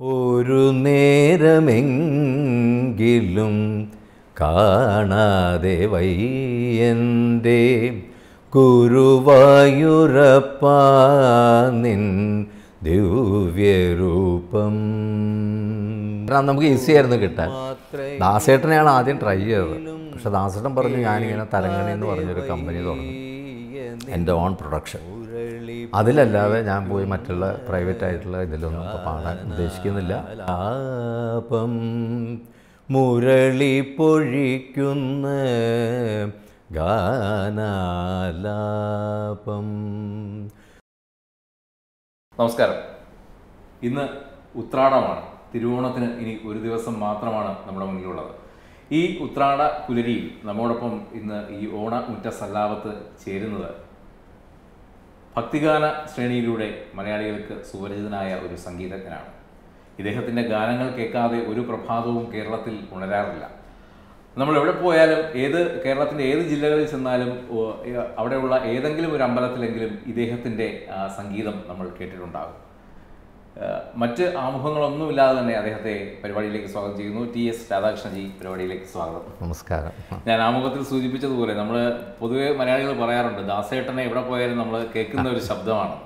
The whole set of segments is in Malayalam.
ഒരു നേരമെങ്കിലും കാണാതെ വയ്യന്റെ ഗുരുവായൂരപ്പ നിൻ ദിവ്യരൂപം. നമുക്ക് ഈസി ആയിരുന്നു കിട്ടാൻ. ദാസേട്ടനെയാണ് ആദ്യം ട്രൈ ചെയ്തത്. പക്ഷെ ദാസേട്ടൻ പറഞ്ഞു ഞാനിങ്ങനെ തലങ്ങണി എന്ന് പറഞ്ഞൊരു കമ്പനി തുടങ്ങി. എന്റെ ഓൺ പ്രൊഡക്ഷൻ അതിലല്ലാതെ ഞാൻ പോയി മറ്റുള്ള പ്രൈവറ്റ് ആയിട്ടുള്ള ഇതിലൊന്നും ഇപ്പോൾ പാടാൻ ഉദ്ദേശിക്കുന്നില്ല. ലാപം മുരളി പൊഴിക്കുന്ന ഗാനാലാപം. നമസ്കാരം. ഇന്ന് ഉത്രാടമാണ്. തിരുവോണത്തിന് ഇനി ഒരു ദിവസം മാത്രമാണ് നമ്മുടെ മുന്നിലുള്ളത്. ഈ ഉത്രാട പുലരിയിൽ നമ്മോടൊപ്പം ഇന്ന് ഈ ഓണ മുറ്റ സല്ലാപത്ത് ചേരുന്നത് ഭക്തിഗാന ശ്രേണിയിലൂടെ മലയാളികൾക്ക് സുപരിചിതനായ ഒരു സംഗീതജ്ഞനാണ്. ഇദ്ദേഹത്തിന്റെ ഗാനങ്ങൾ കേൾക്കാതെ ഒരു പ്രഭാതവും കേരളത്തിൽ ഉണരാറില്ല. നമ്മൾ എവിടെ പോയാലും ഏത് കേരളത്തിന്റെ ഏത് ജില്ലകളിൽ ചെന്നാലും അവിടെയുള്ള ഏതെങ്കിലും ഒരു അമ്പലത്തിലെങ്കിലും ഇദ്ദേഹത്തിന്റെ സംഗീതം നമ്മൾ കേട്ടിട്ടുണ്ടാകും. മറ്റ് ആമുഖങ്ങളൊന്നുമില്ലാതെ തന്നെ അദ്ദേഹത്തെ പരിപാടിയിലേക്ക് സ്വാഗതം ചെയ്യുന്നു. ടി എസ് രാധാകൃഷ്ണജി പരിപാടിയിലേക്ക് സ്വാഗതം. നമസ്കാരം. ഞാൻ ആമുഖത്തിൽ സൂചിപ്പിച്ചതുപോലെ നമ്മൾ പൊതുവെ മലയാളികൾ പറയാറുണ്ട് ദാസേട്ടനെ എവിടെ പോയാലും നമ്മൾ കേൾക്കുന്ന ഒരു ശബ്ദമാണ്.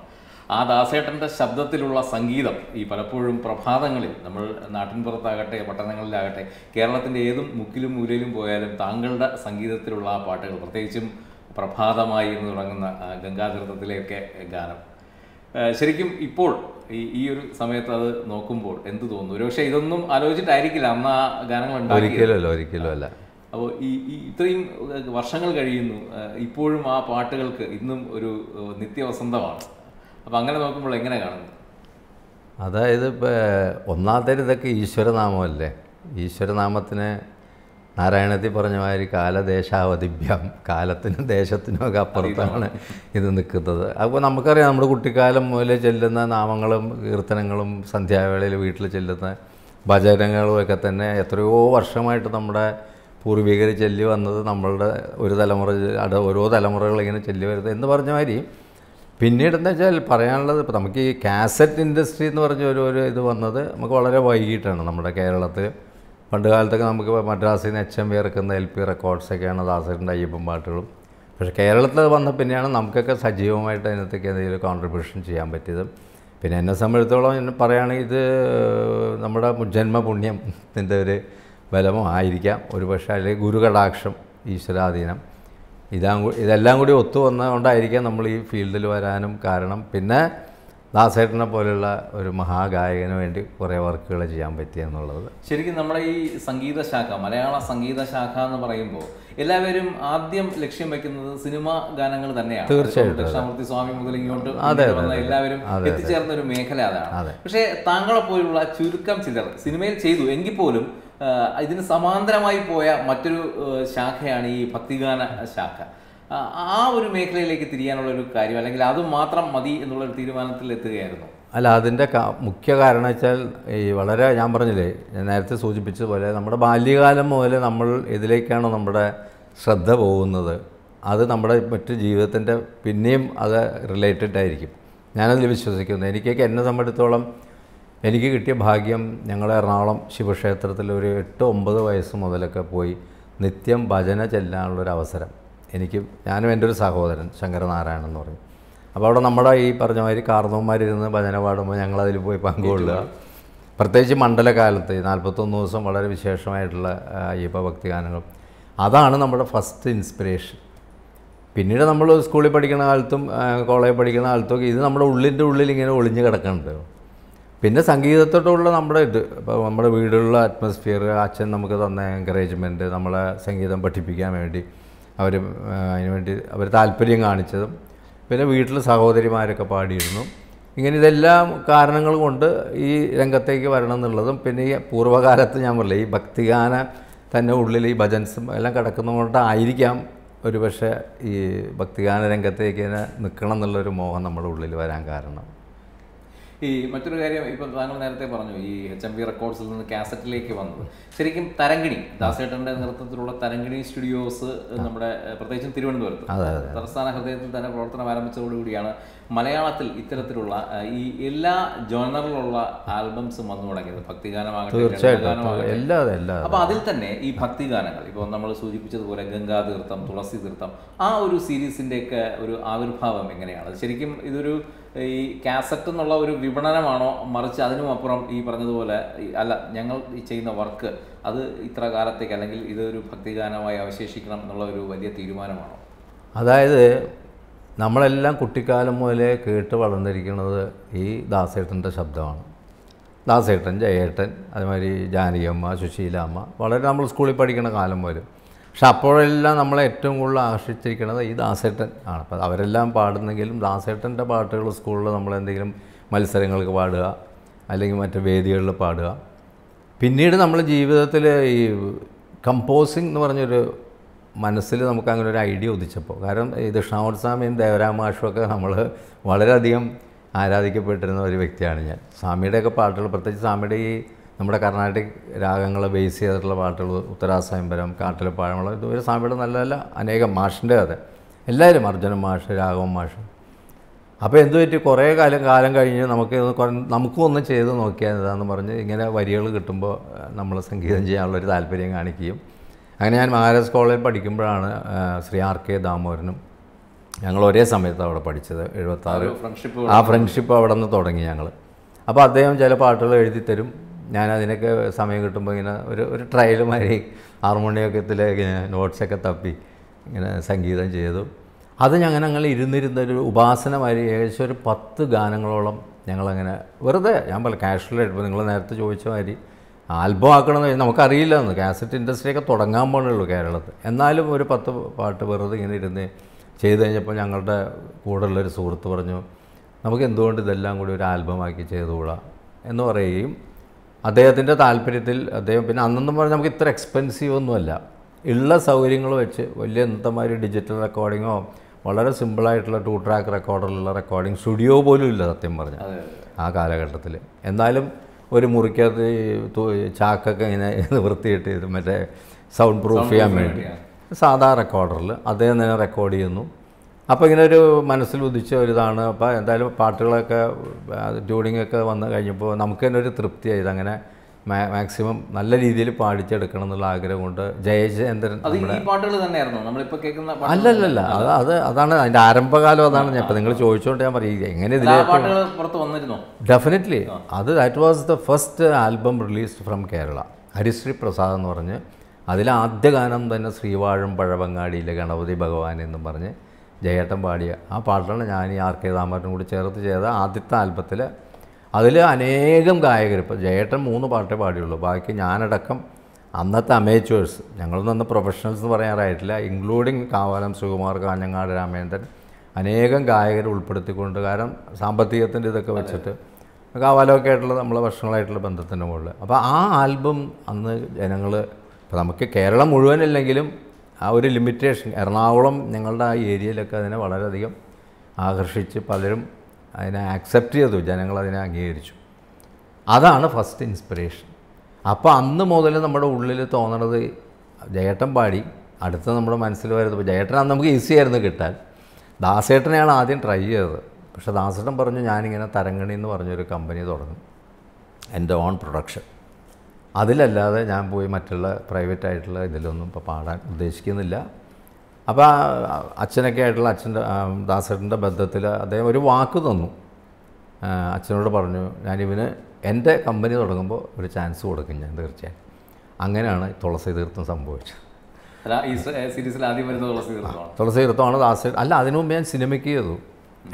ആ ദാസേട്ടന്റെ ശബ്ദത്തിലുള്ള സംഗീതം ഈ പലപ്പോഴും പ്രഭാതങ്ങളിൽ നമ്മൾ നാട്ടിൻപുറത്താകട്ടെ പട്ടണങ്ങളിലാകട്ടെ കേരളത്തിന്റെ ഏതും മുക്കിലും മൂലയിലും പോയാലും താങ്കളുടെ സംഗീതത്തിലുള്ള ആ പാട്ടുകൾ പ്രത്യേകിച്ചും പ്രഭാതമായി എന്ന് തുടങ്ങുന്ന ഗംഗാതീർത്ഥത്തിലെയൊക്കെ ഗാനം. ശരിക്കും ഇപ്പോൾ ഈ ഈ ഒരു സമയത്ത് അത് നോക്കുമ്പോൾ എന്ത് തോന്നുന്നു? പക്ഷെ ഇതൊന്നും ആലോചിച്ചിട്ടായിരിക്കില്ല അന്ന് ആ ഗാനങ്ങൾ ഉണ്ടാക്കിയത്. ഒരിക്കലും അല്ല. അപ്പോൾ ഈ ഇത്രയും വർഷങ്ങൾ കഴിയുന്നു ഇപ്പോഴും ആ പാട്ടുകൾക്ക് ഇന്നും ഒരു നിത്യവസന്തമാണ്. അപ്പം അങ്ങനെ നോക്കുമ്പോൾ എങ്ങനെ കാണുന്നു? അതായത് ഇപ്പോൾ ഒന്നാമത്തെ ഇതൊക്കെ ഈശ്വരനാമമല്ലേ? ഈശ്വരനാമത്തിന് നാരായണത്തിൽ പറഞ്ഞ മാതിരി കാലദേശാവതിഭ്യം കാലത്തിനും ദേശത്തിനും ഒക്കെ അപ്പുറത്താണ് ഇത് നിൽക്കുന്നത്. അപ്പോൾ നമുക്കറിയാം നമ്മുടെ കുട്ടിക്കാലം മുതലേ ചെല്ലുന്ന നാമങ്ങളും കീർത്തനങ്ങളും സന്ധ്യാവേളയിൽ വീട്ടിൽ ചെല്ലുന്ന ഭജനങ്ങളും ഒക്കെ തന്നെ എത്രയോ വർഷമായിട്ട് നമ്മുടെ പൂർവികർ ചൊല്ലി വന്നത് നമ്മളുടെ ഒരു തലമുറ അട ഓരോ തലമുറകൾ ഇങ്ങനെ ചൊല്ലി വരുന്നത് എന്ന് പറഞ്ഞ മാതിരി പിന്നീട് എന്താ വെച്ചാൽ പറയാനുള്ളത് ഇപ്പോൾ നമുക്ക് ഈ കാസറ്റ് ഇൻഡസ്ട്രി എന്ന് പറഞ്ഞ ഒരു ഒരു ഇത് വന്നത് നമുക്ക് വളരെ വൈകിട്ടാണ് നമ്മുടെ കേരളത്തിൽ. പണ്ട് കാലത്തൊക്കെ നമുക്ക് മദ്രാസിൽ നിന്ന് എച്ച് എം വി ഇറക്കുന്ന എൽ പി റെക്കോർഡ്സൊക്കെയാണ് ദാസരന്റെ അയ്യപ്പൻ പാട്ടുകളും. പക്ഷേ കേരളത്തിൽ വന്ന പിന്നെയാണ് നമുക്കൊക്കെ സജീവമായിട്ട് അതിനകത്തേക്ക് എന്തെങ്കിലും കോൺട്രിബ്യൂഷൻ ചെയ്യാൻ പറ്റിയത്. പിന്നെ എന്നെ സംബന്ധിച്ചിടത്തോളം എന്നെ പറയുകയാണെങ്കിൽ ഇത് നമ്മുടെ ജന്മപുണ്യത്തിന്റെ ഒരു ബലമോ ആയിരിക്കാം. ഒരു പക്ഷേ അല്ലെങ്കിൽ ഗുരുകടാക്ഷം ഈശ്വരാധീനം ഇതാ ഇതെല്ലാം കൂടി ഒത്തു വന്നതുകൊണ്ടായിരിക്കാം നമ്മൾ ഈ ഫീൽഡിൽ വരാനും കാരണം. പിന്നെ ദാസേട്ടനെ പോലെയുള്ള ഒരു മഹാഗായകന് വേണ്ടി കുറേ വർക്കുകൾ ചെയ്യാൻ പറ്റി എന്നുള്ളത്. ശരിക്കും നമ്മുടെ ഈ സംഗീത ശാഖ മലയാള സംഗീത ശാഖ എന്ന് പറയുമ്പോൾ എല്ലാവരും ആദ്യം ലക്ഷ്യം വെക്കുന്നത് സിനിമാ ഗാനങ്ങൾ തന്നെയാണ്. തീർച്ചയായിട്ടും, ദക്ഷിണാമൂർത്തി സ്വാമി മുതൽ ഇങ്ങോട്ട് വന്ന എല്ലാവരും എത്തിച്ചേർന്ന ഒരു മേഖല അതാണ്. അതെ. പക്ഷേ താങ്കളെ പോലുള്ള ചുരുക്കം ചിലർ സിനിമയിൽ ചെയ്തു എങ്കിൽ പോലും ഇതിന് സമാന്തരമായി പോയ മറ്റൊരു ശാഖയാണ് ഈ ഭക്തിഗാന ശാഖ. ആ, ഒരു മേഖലയിലേക്ക് തിരിയാനുള്ള ഒരു കാര്യം അല്ലെങ്കിൽ അത് മാത്രം മതി എന്നുള്ള ഒരു തീരുമാനത്തിൽ എത്തുകയായിരുന്നു. അല്ല അതിന്റെ മുഖ്യ കാരണം വെച്ചാൽ ഈ വളരെ ഞാൻ പറഞ്ഞില്ലേ ഞാൻ നേരത്തെ സൂചിപ്പിച്ചതുപോലെ നമ്മുടെ ബാല്യകാലം മുതലേ നമ്മൾ ഇതിലേക്കാണ് നമ്മുടെ ശ്രദ്ധ പോകുന്നത്. അത് നമ്മുടെ മറ്റു ജീവിതത്തിന്റെ പിന്നെയും അത് റിലേറ്റഡ് ആയിരിക്കും. ഞാനതിൽ വിശ്വസിക്കുന്നു. എനിക്കൊക്കെ എന്നെ സംബന്ധിച്ചിടത്തോളം എനിക്ക് കിട്ടിയ ഭാഗ്യം ഞങ്ങൾ എറണാകുളം ശിവക്ഷേത്രത്തിൽ ഒരു എട്ട് ഒമ്പത് വയസ്സ് മുതലൊക്കെ പോയി നിത്യം ഭജന ചെല്ലാനുള്ളൊരു അവസരം എനിക്ക് ഞാനും എന്റെ ഒരു സഹോദരൻ ശങ്കരനാരായണൻ എന്ന് പറയും. അപ്പോൾ അവിടെ നമ്മുടെ ഈ പറഞ്ഞ മാതിരി കാർന്നവന്മാരിരുന്ന് ഭജന പാടുമ്പോൾ ഞങ്ങളതിൽ പോയി പങ്കുകൊള്ളുക. പ്രത്യേകിച്ച് മണ്ഡലകാലത്ത് നാൽപ്പത്തൊന്ന് ദിവസം വളരെ വിശേഷമായിട്ടുള്ള അയ്യപ്പ ഭക്തിഗാനങ്ങൾ അതാണ് നമ്മുടെ ഫസ്റ്റ് ഇൻസ്പിറേഷൻ. പിന്നീട് നമ്മൾ സ്കൂളിൽ പഠിക്കുന്ന കാലത്തും കോളേജിൽ പഠിക്കുന്ന കാലത്തും ഇത് നമ്മുടെ ഉള്ളിന്റെ ഉള്ളിൽ ഇങ്ങനെ ഒളിഞ്ഞു കിടക്കുന്നുണ്ട്. പിന്നെ സംഗീതത്തോടുള്ള നമ്മുടെ ഇത് ഇപ്പോൾ നമ്മുടെ വീടുകളിലുള്ള അറ്റ്മോസ്ഫിയർ അച്ഛൻ നമുക്ക് തന്ന എൻകറേജ്മെന്റ് നമ്മളെ സംഗീതം പഠിപ്പിക്കാൻ വേണ്ടി അവർ അതിനുവേണ്ടി അവർ താല്പര്യം കാണിച്ചതും. പിന്നെ വീട്ടിൽ സഹോദരിമാരൊക്കെ പാടിയിരുന്നു. ഇങ്ങനെ ഇതെല്ലാം കാരണങ്ങൾ കൊണ്ട് ഈ രംഗത്തേക്ക് വരണം എന്നുള്ളതും പിന്നെ ഈ പൂർവകാലത്ത് ഞാൻ പറയില്ല ഈ ഭക്തിഗാന തന്നെ ഉള്ളിൽ ഈ ഭജൻസും എല്ലാം കിടക്കുന്നതുകൊണ്ടായിരിക്കാം ഒരു പക്ഷേ ഈ ഭക്തിഗാന രംഗത്തേക്ക് തന്നെ നിൽക്കണം എന്നുള്ളൊരു മോഹം നമ്മുടെ ഉള്ളിൽ വരാൻ കാരണം. ഈ മറ്റൊരു കാര്യം ഇപ്പം താങ്കൾ നേരത്തെ പറഞ്ഞു ഈ എച്ച് എം ബി റെക്കോർഡ്സിൽ നിന്ന് കാസറ്റിലേക്ക് വന്നത്. ശരിക്കും തരങ്കിണി ദാസേട്ടന്റെ നേതൃത്വത്തിലുള്ള തരങ്കിണി സ്റ്റുഡിയോസ് നമ്മുടെ പ്രത്യേകിച്ചും തിരുവനന്തപുരത്ത്. തലസ്ഥാന ഹൃദയത്തിൽ തന്നെ പ്രവർത്തനം ആരംഭിച്ചതോടുകൂടിയാണ് മലയാളത്തിൽ ഇത്തരത്തിലുള്ള ഈ എല്ലാ ജോണറിലുള്ള ആൽബംസും വന്നു തുടങ്ങിയത്. ഭക്തിഗാനമാകട്ടെ അപ്പൊ അതിൽ തന്നെ ഈ ഭക്തിഗാനങ്ങൾ ഇപ്പോൾ നമ്മൾ സൂചിപ്പിച്ചതുപോലെ ഗംഗാ തീർത്ഥം തുളസി തീർത്ഥം ആ ഒരു സീരീസിന്റെ ഒക്കെ ഒരു ആവിർഭാവം എങ്ങനെയാണ്? ശരിക്കും ഇതൊരു ഈ കാസറ്റ് എന്നുള്ള ഒരു വിപണനമാണോ മറിച്ച് അതിനും അപ്പുറം ഈ പറഞ്ഞതുപോലെ അല്ല ഞങ്ങൾ ഈ ചെയ്യുന്ന വർക്ക് അത് ഇത്ര കാലത്തേക്ക് അല്ലെങ്കിൽ ഇതൊരു ഭക്തിഗാനമായി അവശേഷിക്കണം എന്നുള്ള ഒരു വലിയ തീരുമാനമാണോ? അതായത് നമ്മളെല്ലാം കുട്ടിക്കാലം മുതലേ കേട്ട് വളർന്നിരിക്കുന്നത് ഈ ദാസേട്ടന്റെ ശബ്ദമാണ്. ദാസേട്ടൻ ജയേട്ടൻ അതുമാതിരി ജാനകിയമ്മ സുശീലാമ്മ വളരെ നമ്മൾ സ്കൂളിൽ പഠിക്കുന്ന കാലം മുതൽ. പക്ഷെ അപ്പോഴെല്ലാം നമ്മളെ ഏറ്റവും കൂടുതൽ ആകർഷിച്ചിരിക്കുന്നത് ഈ ദാസേട്ടൻ ആണ്. അപ്പം അവരെല്ലാം പാടുന്നെങ്കിലും ദാസേട്ടന്റെ പാട്ടുകൾ സ്കൂളിൽ നമ്മൾ എന്തെങ്കിലും മത്സരങ്ങൾക്ക് പാടുക അല്ലെങ്കിൽ മറ്റു വേദികളിൽ പാടുക. പിന്നീട് നമ്മൾ ജീവിതത്തിൽ ഈ കമ്പോസിങ് എന്ന് പറഞ്ഞൊരു മനസ്സിൽ നമുക്ക് അങ്ങനെ ഒരു ഐഡിയ ഉദിച്ചപ്പോൾ കാരണം ഈ ദക്ഷിണാമൂർത്തി ദേവരാമാഷും ഒക്കെ നമ്മൾ വളരെയധികം ആരാധിക്കപ്പെട്ടിരുന്ന ഒരു വ്യക്തിയാണ് ഞാൻ. സ്വാമിയുടെയൊക്കെ പാട്ടുകൾ പ്രത്യേകിച്ച് സ്വാമിയുടെ ഈ നമ്മുടെ കർണാട്ടിക് രാഗങ്ങളെ ബേസ് ചെയ്തിട്ടുള്ള പാട്ടുകൾ ഉത്തരാസ്വയംബരം കാട്ടിലെ പാഴമുള്ള ഇതുവരെ സ്വാമിയുടെ നല്ല നല്ല അനേകം മാഷിന്റെ കഥ. എല്ലാവരും അർജുനൻ മാഷ് രാഘവൻ മാഷ്. അപ്പോൾ എന്ത് പറ്റി? കുറേ കാലം കാലം കഴിഞ്ഞ് നമുക്ക് നമുക്കും ഒന്ന് ചെയ്ത് നോക്കിയാൽ എന്താന്ന് പറഞ്ഞ് ഇങ്ങനെ വരികൾ കിട്ടുമ്പോൾ നമ്മൾ സംഗീതം ചെയ്യാനുള്ളൊരു താല്പര്യം കാണിക്കുകയും. അങ്ങനെ ഞാൻ മഹാരാജ് കോളേജിൽ പഠിക്കുമ്പോഴാണ് ശ്രീ ആർ കെ ദാമോരനും ഞങ്ങൾ ഒരേ സമയത്ത് അവിടെ പഠിച്ചത് എഴുപത്താറ് ഫ്രണ്ട്ഷിപ്പ് ആ ഫ്രണ്ട്ഷിപ്പ് അവിടെ നിന്ന് തുടങ്ങി ഞങ്ങൾ. അപ്പോൾ അദ്ദേഹം ചില പാട്ടുകൾ എഴുതി തരും ഞാൻ അതിനൊക്കെ സമയം കിട്ടുമ്പോൾ ഇങ്ങനെ ഒരു ഒരു ട്രയൽ മാതിരി ഹാർമോണിയത്തിലേക്ക് നോട്ട്സൊക്കെ തപ്പി ഇങ്ങനെ സംഗീതം ചെയ്തു. അത് ഞങ്ങൾ ഞങ്ങൾ ഇരുന്നിരുന്ന ഒരു ഉപാസന മാതിരി ഏകദേശം ഒരു പത്ത് ഗാനങ്ങളോളം ഞങ്ങളങ്ങനെ വെറുതെ ഞാൻ പറയാം കാഷ്വലായിട്ട് നിങ്ങൾ നേരത്തെ ചോദിച്ച മാതിരി ആൽബം ആക്കണമെന്ന് നമുക്കറിയില്ല എന്ന് കാസറ്റ് ഇൻഡസ്ട്രിയൊക്കെ തുടങ്ങാൻ പോകണുള്ളൂ കേരളത്തിൽ. എന്നാലും ഒരു പത്ത് പാട്ട് വെറുതെ ഇങ്ങനെ ഇരുന്ന് ചെയ്ത് കഴിഞ്ഞപ്പോൾ ഞങ്ങളുടെ കൂടെയുള്ളൊരു സുഹൃത്ത് പറഞ്ഞു നമുക്ക് എന്തുകൊണ്ട് ഇതെല്ലാം കൂടി ഒരു ആൽബമാക്കി ചെയ്തുകൂടാ? എന്ന് പറയുകയും അദ്ദേഹത്തിന്റെ താല്പര്യത്തിൽ അദ്ദേഹം പിന്നെ അന്നെന്നും പറഞ്ഞാൽ നമുക്ക് ഇത്ര എക്സ്പെൻസീവ് ഒന്നുമല്ല. ഉള്ള സൗകര്യങ്ങൾ വെച്ച് വലിയ ഇന്നത്തെമാതിരി ഡിജിറ്റൽ റെക്കോർഡിങ്ങോ വളരെ സിമ്പിളായിട്ടുള്ള ടു ട്രാക്ക് റെക്കോർഡിലുള്ള റെക്കോർഡിംഗ് സ്റ്റുഡിയോ പോലും ഇല്ല സത്യം പറഞ്ഞാൽ. ആ കാലഘട്ടത്തിൽ. എന്നാലും ഒരു മുറിക്കകത്ത് ചാക്കൊക്കെ ഇങ്ങനെ നിവൃത്തിയിട്ട് ഇത് മറ്റേ സൗണ്ട് പ്രൂഫ് ചെയ്യാൻ വേണ്ടി. സാധാ റെക്കോർഡറിൽ അദ്ദേഹം തന്നെ റെക്കോർഡ് ചെയ്യുന്നു. അപ്പോൾ ഇങ്ങനെ ഒരു മനസ്സിൽ ഉദിച്ച ഒരു ഇതാണ് അപ്പോൾ എന്തായാലും പാട്ടുകളൊക്കെ ട്യൂണിംഗ് ഒക്കെ വന്ന് കഴിഞ്ഞപ്പോൾ നമുക്ക് തന്നെ ഒരു തൃപ്തിയായി ഇതങ്ങനെ മാക്സിമം നല്ല രീതിയിൽ പാടിച്ചെടുക്കണം എന്നുള്ള ആഗ്രഹം കൊണ്ട് ജയചന്ദ്രൻ അല്ലല്ലല്ല അത് അത് അതാണ് അതിന്റെ ആരംഭകാലം അതാണ്. ഞാൻ ഇപ്പം നിങ്ങൾ ചോദിച്ചുകൊണ്ട് ഞാൻ പറയുക എങ്ങനെ ഇതിലെ ഇതിലേക്ക് പാട്ടുകൾ പുറത്ത് വന്നിരുന്നോ? ഡെഫിനറ്റ്ലി അത് that was the first album released from Kerala Harisree Prasad എന്ന് പറഞ്ഞ് അതിലെ ആദ്യ ഗാനം തന്നെ ശ്രീവാഴും പഴവങ്ങാടിയിലെ ഗണപതി ഭഗവാൻ എന്നും പറഞ്ഞ് ജയേട്ടൻ പാടിയ ആ പാട്ടാണ് ഞാൻ ഈ ആർ കെ ദാമോദരനും കൂടി ചേർത്ത് ചെയ്ത ആദ്യത്തെ ആൽബത്തിൽ അതിൽ അനേകം ഗായകർ ഇപ്പോൾ ജയേട്ടൻ മൂന്ന് പാട്ടേ പാടിയുള്ളൂ. ബാക്കി ഞാനടക്കം അന്നത്തെ അമേച്വേഴ്സ് ഞങ്ങളൊന്നും അന്ന് പ്രൊഫഷണൽസ് എന്ന് പറയാറായിട്ടില്ല ഇൻക്ലൂഡിങ് കാവാലം ശ്രീകുമാർ കാഞ്ഞങ്ങാട് രാമേന്ദ്രൻ അനേകം ഗായകരെ ഉൾപ്പെടുത്തിക്കൊണ്ട് കാരണം സാമ്പത്തികത്തിന്റെ ഇതൊക്കെ വെച്ചിട്ട് കാവാലമൊക്കെ ആയിട്ടുള്ള നമ്മളെ വർഷങ്ങളായിട്ടുള്ള ബന്ധത്തിന്റെ മുകളിൽ അപ്പോൾ ആ ആൽബം അന്ന് ജനങ്ങൾ ഇപ്പോൾ നമുക്ക് കേരളം മുഴുവനില്ലെങ്കിലും ആ ഒരു ലിമിറ്റേഷൻ എറണാകുളം ഞങ്ങളുടെ ആ ഏരിയയിലൊക്കെ അതിനെ വളരെയധികം ആകർഷിച്ച് പലരും അതിനെ ആക്സെപ്റ്റ് ചെയ്തു ജനങ്ങൾ അതിനെ അംഗീകരിച്ചു. അതാണ് ഫസ്റ്റ് ഇൻസ്പിറേഷൻ അപ്പോൾ അന്ന് മുതൽ നമ്മുടെ ഉള്ളിൽ തോന്നണത് ജയേട്ടൻ പാടി അടുത്ത് നമ്മുടെ മനസ്സിൽ വരുന്നത് ജയേട്ടൻ അന്ന് നമുക്ക് ഈസി ആയിരുന്നു കിട്ടാൻ. ദാസേട്ടനെയാണ് ആദ്യം ട്രൈ ചെയ്തത്. പക്ഷേ ദാസേട്ടൻ പറഞ്ഞു ഞാനിങ്ങനെ തരങ്ങണി എന്ന് പറഞ്ഞൊരു കമ്പനി തുടങ്ങും. എന്റെ ഓൺ പ്രൊഡക്ഷൻ അതിലല്ലാതെ ഞാൻ പോയി മറ്റുള്ള പ്രൈവറ്റ് ആയിട്ടുള്ള ഇതിലൊന്നും ഇപ്പോൾ പാടാൻ ഉദ്ദേശിക്കുന്നില്ല. അപ്പോൾ അച്ഛനൊക്കെ ആയിട്ടുള്ള അച്ഛന്റെ ദാസേട്ടന്റെ ബന്ധത്തിൽ അദ്ദേഹം ഒരു വാക്ക് തന്നു. അച്ഛനോട് പറഞ്ഞു ഞാനിവന് എന്റെ കമ്പനി തുടങ്ങുമ്പോൾ ഒരു ചാൻസ് കൊടുക്കും ഞാൻ തീർച്ചയായും. അങ്ങനെയാണ് തുളസി തീർത്ഥം സംഭവിച്ചത്. തുളസി തീർത്ഥമാണ്. ദാസ അല്ല അതിനു മുമ്പ് ഞാൻ സിനിമയ്ക്ക് ചെയ്തു.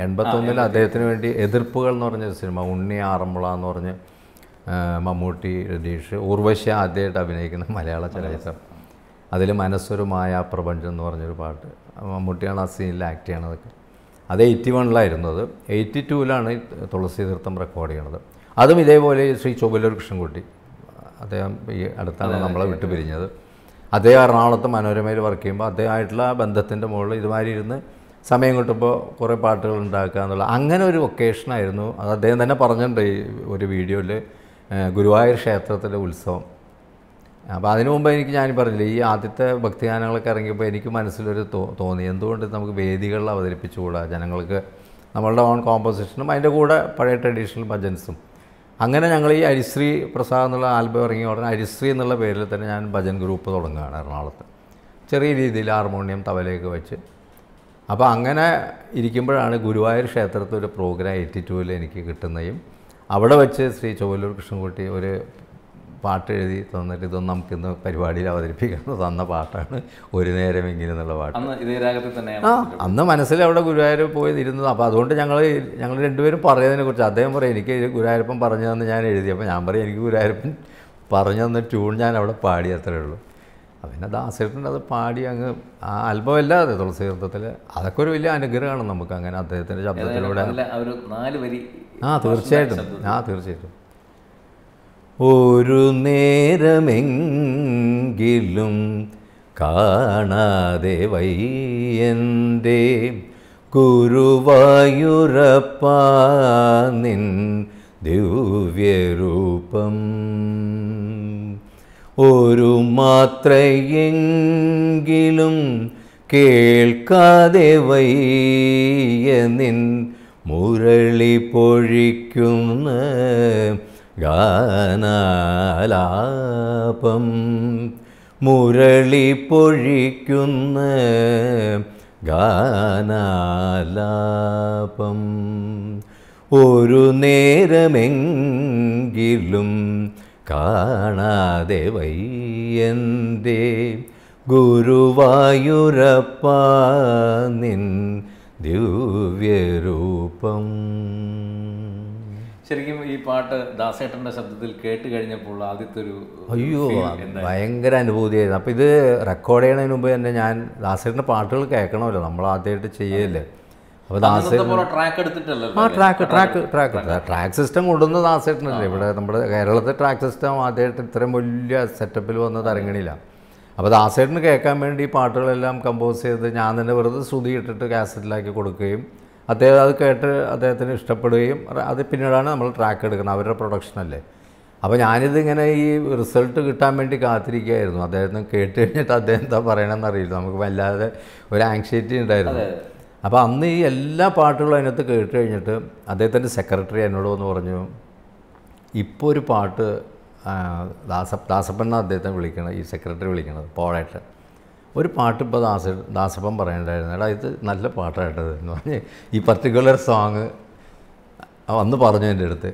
എൺപത്തൊന്നിൽ അദ്ദേഹത്തിന് വേണ്ടി എതിർപ്പുകൾ എന്ന് പറഞ്ഞൊരു സിനിമ ഉണ്ണി ആറന്മുള എന്ന് പറഞ്ഞ് മമ്മൂട്ടി രതീഷ് ഉർവശി ആദ്യമായിട്ട് അഭിനയിക്കുന്ന മലയാള ചലച്ചിത്രം. അതിൽ മനസ്സൊരു മായാപ്രപഞ്ചം എന്ന് പറഞ്ഞൊരു പാട്ട്. മമ്മൂട്ടിയാണ് ആ സീനിൽ ആക്ട് ചെയ്യണതൊക്കെ. അത് എയ്റ്റി വണ്ണിലായിരുന്നു അത്. എയ്റ്റി ടൂവിലാണ് തുളസി തീർത്ഥം റെക്കോർഡ് ചെയ്യണത്. അതും ഇതേപോലെ ശ്രീ ചൊവ്വലൂർ കൃഷ്ണൻകുട്ടി അദ്ദേഹം ഈ അടുത്താണ് നമ്മളെ വിട്ടു പിരിഞ്ഞത് അദ്ദേഹം എറണാകുളത്ത് മനോരമയിൽ വർക്ക് ചെയ്യുമ്പോൾ അദ്ദേഹമായിട്ടുള്ള ബന്ധത്തിന്റെ മുകളിൽ ഇതുമാതിരി ഇരുന്ന് സമയം കിട്ടുമ്പോൾ കുറേ പാട്ടുകൾ ഉണ്ടാക്കുക എന്നുള്ള അങ്ങനെ ഒരു ഒക്കേഷനായിരുന്നു അത് അദ്ദേഹം തന്നെ പറഞ്ഞിട്ടുണ്ട് ഈ ഒരു വീഡിയോയിൽ ഗുരുവായൂർ ക്ഷേത്രത്തിലെ ഉത്സവം. അപ്പോൾ അതിനു മുമ്പ് എനിക്ക് ഞാൻ പറഞ്ഞില്ല ഈ ആദ്യത്തെ ഭക്തിഗാനങ്ങളൊക്കെ ഇറങ്ങിയപ്പോൾ എനിക്ക് മനസ്സിലൊരു തോ തോന്നി. എന്തുകൊണ്ട് നമുക്ക് വേദികളിൽ അവതരിപ്പിച്ചുകൂടാ? ജനങ്ങൾക്ക് നമ്മളുടെ ഓൺ കോമ്പോസിഷനും അതിന്റെ കൂടെ പഴയ ട്രഡീഷണൽ ഭജൻസും. അങ്ങനെ ഞങ്ങൾ ഈ അരിശ്രീ പ്രസാദ് എന്നുള്ള ആൽബം ഇറങ്ങിയ ഉടനെ അരിശ്രീ എന്നുള്ള പേരിൽ തന്നെ ഞാൻ ഭജൻ ഗ്രൂപ്പ് തുടങ്ങുകയാണ് എറണാകുളത്ത്. ചെറിയ രീതിയിൽ ഹാർമോണിയം തവലയൊക്കെ വെച്ച്. അപ്പോൾ അങ്ങനെ ഇരിക്കുമ്പോഴാണ് ഗുരുവായൂർ ക്ഷേത്രത്തിൽ ഒരു പ്രോഗ്രാം എയ്റ്റി ടൂവിൽ എനിക്ക് കിട്ടുന്നതും അവിടെ വെച്ച് ശ്രീ ചൊവ്വലൂർ കൃഷ്ണൻകുട്ടി ഒരു പാട്ട് എഴുതി തന്നിട്ട് ഇതൊന്നും നമുക്കിന്ന് പരിപാടിയിൽ അവതരിപ്പിക്കണം തന്ന പാട്ടാണ് ഒരു നേരമെങ്കിലും എന്നുള്ള പാട്ട്. ആ അന്ന് മനസ്സിൽ അവിടെ ഗുരുവായൂർ പോയി ഇരുന്നത് അപ്പോൾ അതുകൊണ്ട് ഞങ്ങൾ ഞങ്ങൾ രണ്ടുപേരും പറയുന്നതിനെ കുറിച്ച് അദ്ദേഹം പറയും എനിക്ക് ഗുരുവായൂരപ്പം ഗുരുവായൂരപ്പൻ പറഞ്ഞു തന്ന് ഞാൻ എഴുതി. അപ്പോൾ ഞാൻ പറയും എനിക്ക് ഗുരുവായൂരപ്പൻ പറഞ്ഞു തന്ന ട്യൂൺ ഞാൻ അവിടെ പാടി അത്രേ ഉള്ളൂ. അപ്പം പിന്നെ ദാസേട്ടൻ അത് പാടി അങ്ങ് ആ ആൽബം തുളസീർത്ഥത്തിൽ അതൊക്കെ ഒരു വലിയ അനുഗ്രഹമാണ് നമുക്ക് അങ്ങനെ അദ്ദേഹത്തിന്റെ ശബ്ദത്തിലൂടെ. ഒരു നാല് വരി ആ തീർച്ചയായിട്ടും. ആ തീർച്ചയായിട്ടും. ഒരു നേരമെങ്കിലും കാണാതെ വയ്യന്റെ ഗുരുവായൂരപ്പ നിൻ ദിവ്യരൂപം. ഒരു മാത്രയെങ്കിലും കേൾക്കാതെ വയ്യ നിൻ മുരളി പൊഴിക്കുന്ന ഗാനാലാപം. മുരളി പൊഴിക്കുന്ന ഗാനാലാപം. ഒരു നേരമെങ്കിലും കാണാതെ വയ്യന്റെ ഗുരുവായൂരപ്പ നിൻ ദിവ്യരൂപം. ശരിക്കും ഈ പാട്ട് ദാസേട്ടന്റെ ശബ്ദത്തിൽ കേട്ട് കഴിഞ്ഞപ്പോൾ ആദ്യത്തെ ഒരു അയ്യോ ഭയങ്കര അനുഭൂതിയായിരുന്നു. അപ്പോൾ ഇത് റെക്കോർഡ് ചെയ്യണതിന് മുമ്പ് തന്നെ ഞാൻ ദാസേട്ടന്റെ പാട്ടുകൾ കേൾക്കണമല്ലോ. നമ്മൾ ആദ്യമായിട്ട് ചെയ്യല്ലേ. അപ്പോൾ ദാസേട്ടൻ അന്നത്തെ ട്രാക്ക് എടുത്തിട്ടല്ലോ ആ track track track track system കൊണ്ടുവന്ന ദാസേട്ടനല്ലേ. ഇവിടെ നമ്മുടെ കേരളത്തെ ട്രാക്ക് സിസ്റ്റം ആദ്യമായിട്ട് ഇത്രയും വലിയ സെറ്റപ്പിൽ വന്നത് അരങ്ങണില്ല അപ്പോൾ ദാസേട്ടന് കേൾക്കാൻ വേണ്ടി ഈ പാട്ടുകളെല്ലാം കമ്പോസ് ചെയ്ത് ഞാൻ തന്നെ വെറുതെ ശ്രുതി ഇട്ടിട്ട് കാസറ്റിലാക്കി കൊടുക്കുകയും അദ്ദേഹം അത് കേട്ട് അദ്ദേഹത്തിന് ഇഷ്ടപ്പെടുകയും അത് പിന്നീടാണ് നമ്മൾ ട്രാക്ക് എടുക്കുന്നത് അവരുടെ പ്രൊഡക്ഷനല്ലേ അപ്പോൾ ഞാനിത് ഇങ്ങനെ ഈ റിസൾട്ട് കിട്ടാൻ വേണ്ടി കാത്തിരിക്കുകയായിരുന്നു. അദ്ദേഹത്തിന് കേട്ട് കഴിഞ്ഞിട്ട് അദ്ദേഹം എന്താ പറയണമെന്ന് അറിയില്ല. നമുക്ക് വല്ലാതെ ഒരു ആങ്സൈറ്റി ഉണ്ടായിരുന്നു. അപ്പോൾ അന്ന് ഈ എല്ലാ പാട്ടുകളും അതിനകത്ത് കേട്ട് കഴിഞ്ഞിട്ട് അദ്ദേഹത്തിന്റെ സെക്രട്ടറി എന്നോട് വന്ന് പറഞ്ഞു ഇപ്പോൾ ഒരു പാട്ട് ദാസ ദാസപ്പൻ എന്നാണ് അദ്ദേഹത്തെ വിളിക്കണത് ഈ സെക്രട്ടറി വിളിക്കണത് പോളായിട്ട്. ഒരു പാട്ട് ഇപ്പോൾ ദാസ ദാസപ്പൻ പറയണ്ടായിരുന്നു. എടാ ഇത് നല്ല പാട്ടായിട്ടത് എന്ന് പറഞ്ഞ് ഈ പർട്ടിക്കുലർ സോങ് അന്ന് പറഞ്ഞു എന്റെ അടുത്ത്.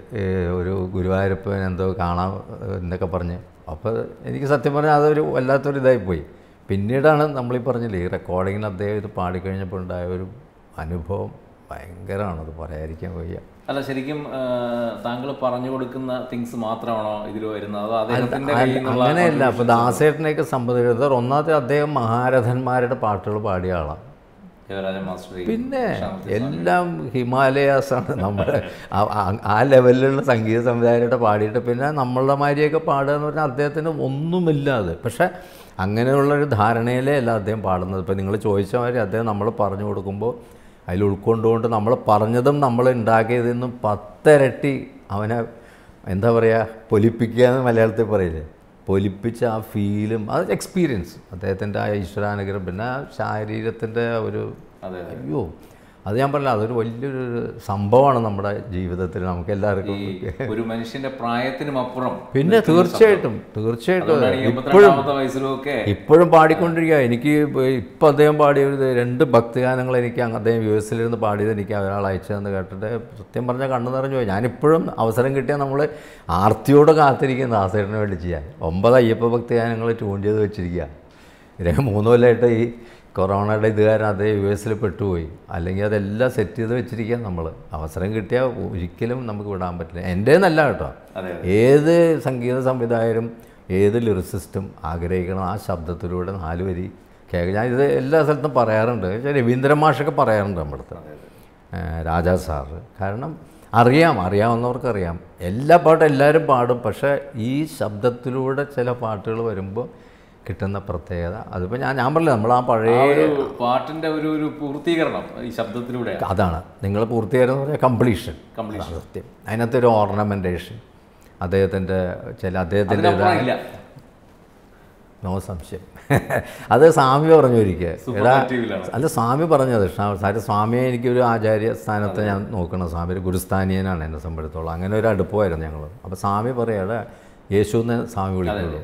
ഒരു ഗുരുവായൂരപ്പൻ എന്തോ കാണാം എന്നൊക്കെ പറഞ്ഞ്. അപ്പോൾ എനിക്ക് സത്യം പറഞ്ഞാൽ അതൊരു വല്ലാത്തൊരു ഇതായിപ്പോയി പിന്നീടാണ് നമ്മളീ പറഞ്ഞില്ലേ ഈ റെക്കോർഡിങ്ങിന് അദ്ദേഹം ഇത് പാടിക്കഴിഞ്ഞപ്പോൾ ഉണ്ടായ ഒരു അനുഭവം ഭയങ്കരമാണത് പറയാതിരിക്കാൻ വയ്യ. അല്ല ശരിക്കും താങ്കൾ പറഞ്ഞു കൊടുക്കുന്ന തിങ്സ് മാത്രമാണോ ഇതിൽ വരുന്നത്? അങ്ങനെയല്ല. അപ്പോൾ ദാസേട്ടനെയൊക്കെ സംബന്ധിച്ചിടത്തോളം ഒന്നാമത്തെ അദ്ദേഹം മഹാരഥന്മാരുടെ പാട്ടുകൾ പാടിയ ആളാണ്. പിന്നെ എല്ലാം ഹിമാലയാസാണ് നമ്മുടെ ആ- ലെവലിലുള്ള സംഗീത സംവിധായകരുടെ പാടിയിട്ട് പിന്നെ നമ്മളുടെ മാതിരിയൊക്കെ പാടുക എന്ന് പറഞ്ഞാൽ അദ്ദേഹത്തിന് ഒന്നുമില്ലാതെ പക്ഷേ അങ്ങനെയുള്ളൊരു ധാരണയിലേ അല്ല അദ്ദേഹം പാടുന്നത്. ഇപ്പോൾ നിങ്ങൾ ചോദിച്ച മാതിരി അദ്ദേഹം നമ്മൾ പറഞ്ഞു കൊടുക്കുമ്പോൾ അതിൽ ഉൾക്കൊണ്ടുകൊണ്ട് നമ്മൾ പറഞ്ഞതും നമ്മൾ ഉണ്ടാക്കിയതെന്നും പത്തിരട്ടി അവനെ എന്താ പറയുക പൊലിപ്പിക്കുക എന്ന് മലയാളത്തിൽ പറയില്ലേ? പൊലിപ്പിച്ച ആ ഫീലും അത് എക്സ്പീരിയൻസ് അദ്ദേഹത്തിന്റെ ആ ഈശ്വരാനുഗ്രഹം പിന്നെ ശാരീരത്തിന്റെ ഒരു അതെ. അയ്യോ അത് ഞാൻ പറഞ്ഞില്ല അതൊരു വലിയൊരു സംഭവമാണ് നമ്മുടെ ജീവിതത്തിൽ നമുക്ക് എല്ലാവർക്കും. ഒരു മനുഷ്യന്റെ പ്രായത്തിനും അപ്പുറം പിന്നെ തീർച്ചയായിട്ടും തീർച്ചയായിട്ടും. ഇപ്പോഴും ഇപ്പോഴും പാടിക്കൊണ്ടിരിക്കുക. എനിക്ക് ഇപ്പം അദ്ദേഹം പാടിയത് രണ്ട് ഭക്തിഗാനങ്ങൾ എനിക്ക് അദ്ദേഹം യു എസിലിരുന്ന് പാടിയത് എനിക്ക് ഒരാൾ അയച്ചതെന്ന് കേട്ടിട്ട് സത്യം പറഞ്ഞാൽ കണ്ണു നിറഞ്ഞു പോയി. ഞാനിപ്പോഴും അവസരം കിട്ടിയാൽ നമ്മൾ ആർത്തിയോടെ കാത്തിരിക്കുന്ന ദാസേട്ടന് വേണ്ടി ചെയ്യാൻ. ഒമ്പത് അയ്യപ്പ ഭക്തിഗാനങ്ങൾ ട്യൂൺ ചെയ്ത് വെച്ചിരിക്കുക. മൂന്ന് കൊല്ലമായിട്ട് ഈ കൊറോണയുടെ ഇത് കാരണം അതേ യു എസിൽ പെട്ടുപോയി. അല്ലെങ്കിൽ അതെല്ലാം സെറ്റ് ചെയ്ത് വെച്ചിരിക്കുക നമ്മൾ അവസരം കിട്ടിയാൽ ഒരിക്കലും നമുക്ക് വിടാൻ പറ്റില്ല. എന്റെ നല്ല കേട്ടോ. ഏത് സംഗീത സംവിധായകരും ഏത് ലിറിസിസ്റ്റും ആഗ്രഹിക്കണം ആ ശബ്ദത്തിലൂടെ നാല് വരി കേൾക്കുക. ഞാൻ ഇത് എല്ലാ സ്ഥലത്തും പറയാറുണ്ട്. രവീന്ദ്ര മാഷൊക്കെ പറയാറുണ്ട് നമ്മുടെ അടുത്ത്. രാജാ സാറ്. കാരണം അറിയാം അറിയാവുന്നവർക്കറിയാം എല്ലാ പാട്ടും എല്ലാവരും പാടും. പക്ഷേ ഈ ശബ്ദത്തിലൂടെ ചില പാട്ടുകൾ വരുമ്പോൾ കിട്ടുന്ന പ്രത്യേകത. അതിപ്പോൾ ഞാൻ ഞാൻ പറഞ്ഞില്ല നമ്മൾ ആ പഴയ പാട്ടിന്റെ ഒരു ഒരു ഒരു പൂർത്തീകരണം ഈ ശബ്ദത്തിലൂടെ. അതാണ്. നിങ്ങൾ പൂർത്തീകരണം പറഞ്ഞാൽ കംപ്ലീഷൻ കംപ്ലീഷൻ സത്യം. അതിനകത്തൊരു ഓർണമെന്റേഷൻ അദ്ദേഹത്തിന്റെ ചില അദ്ദേഹത്തിന്റെ നോ സംശയം. അത് സ്വാമി പറഞ്ഞു ഒരിക്കൽ അല്ല സ്വാമി പറഞ്ഞത്. സാരി സ്വാമിയെ എനിക്കൊരു ആചാര്യ സ്ഥാനത്ത് ഞാൻ നോക്കണം സ്വാമി ഒരു ഗുരുസ്ഥാനീയനാണ് എന്നെ സംബന്ധിച്ചോളം. അങ്ങനെ ഒരു അടുപ്പമായിരുന്നു ഞങ്ങൾ അപ്പോൾ സ്വാമി പറയാം എടാ യേശു എന്ന് സ്വാമി വിളിക്കുള്ളൂ.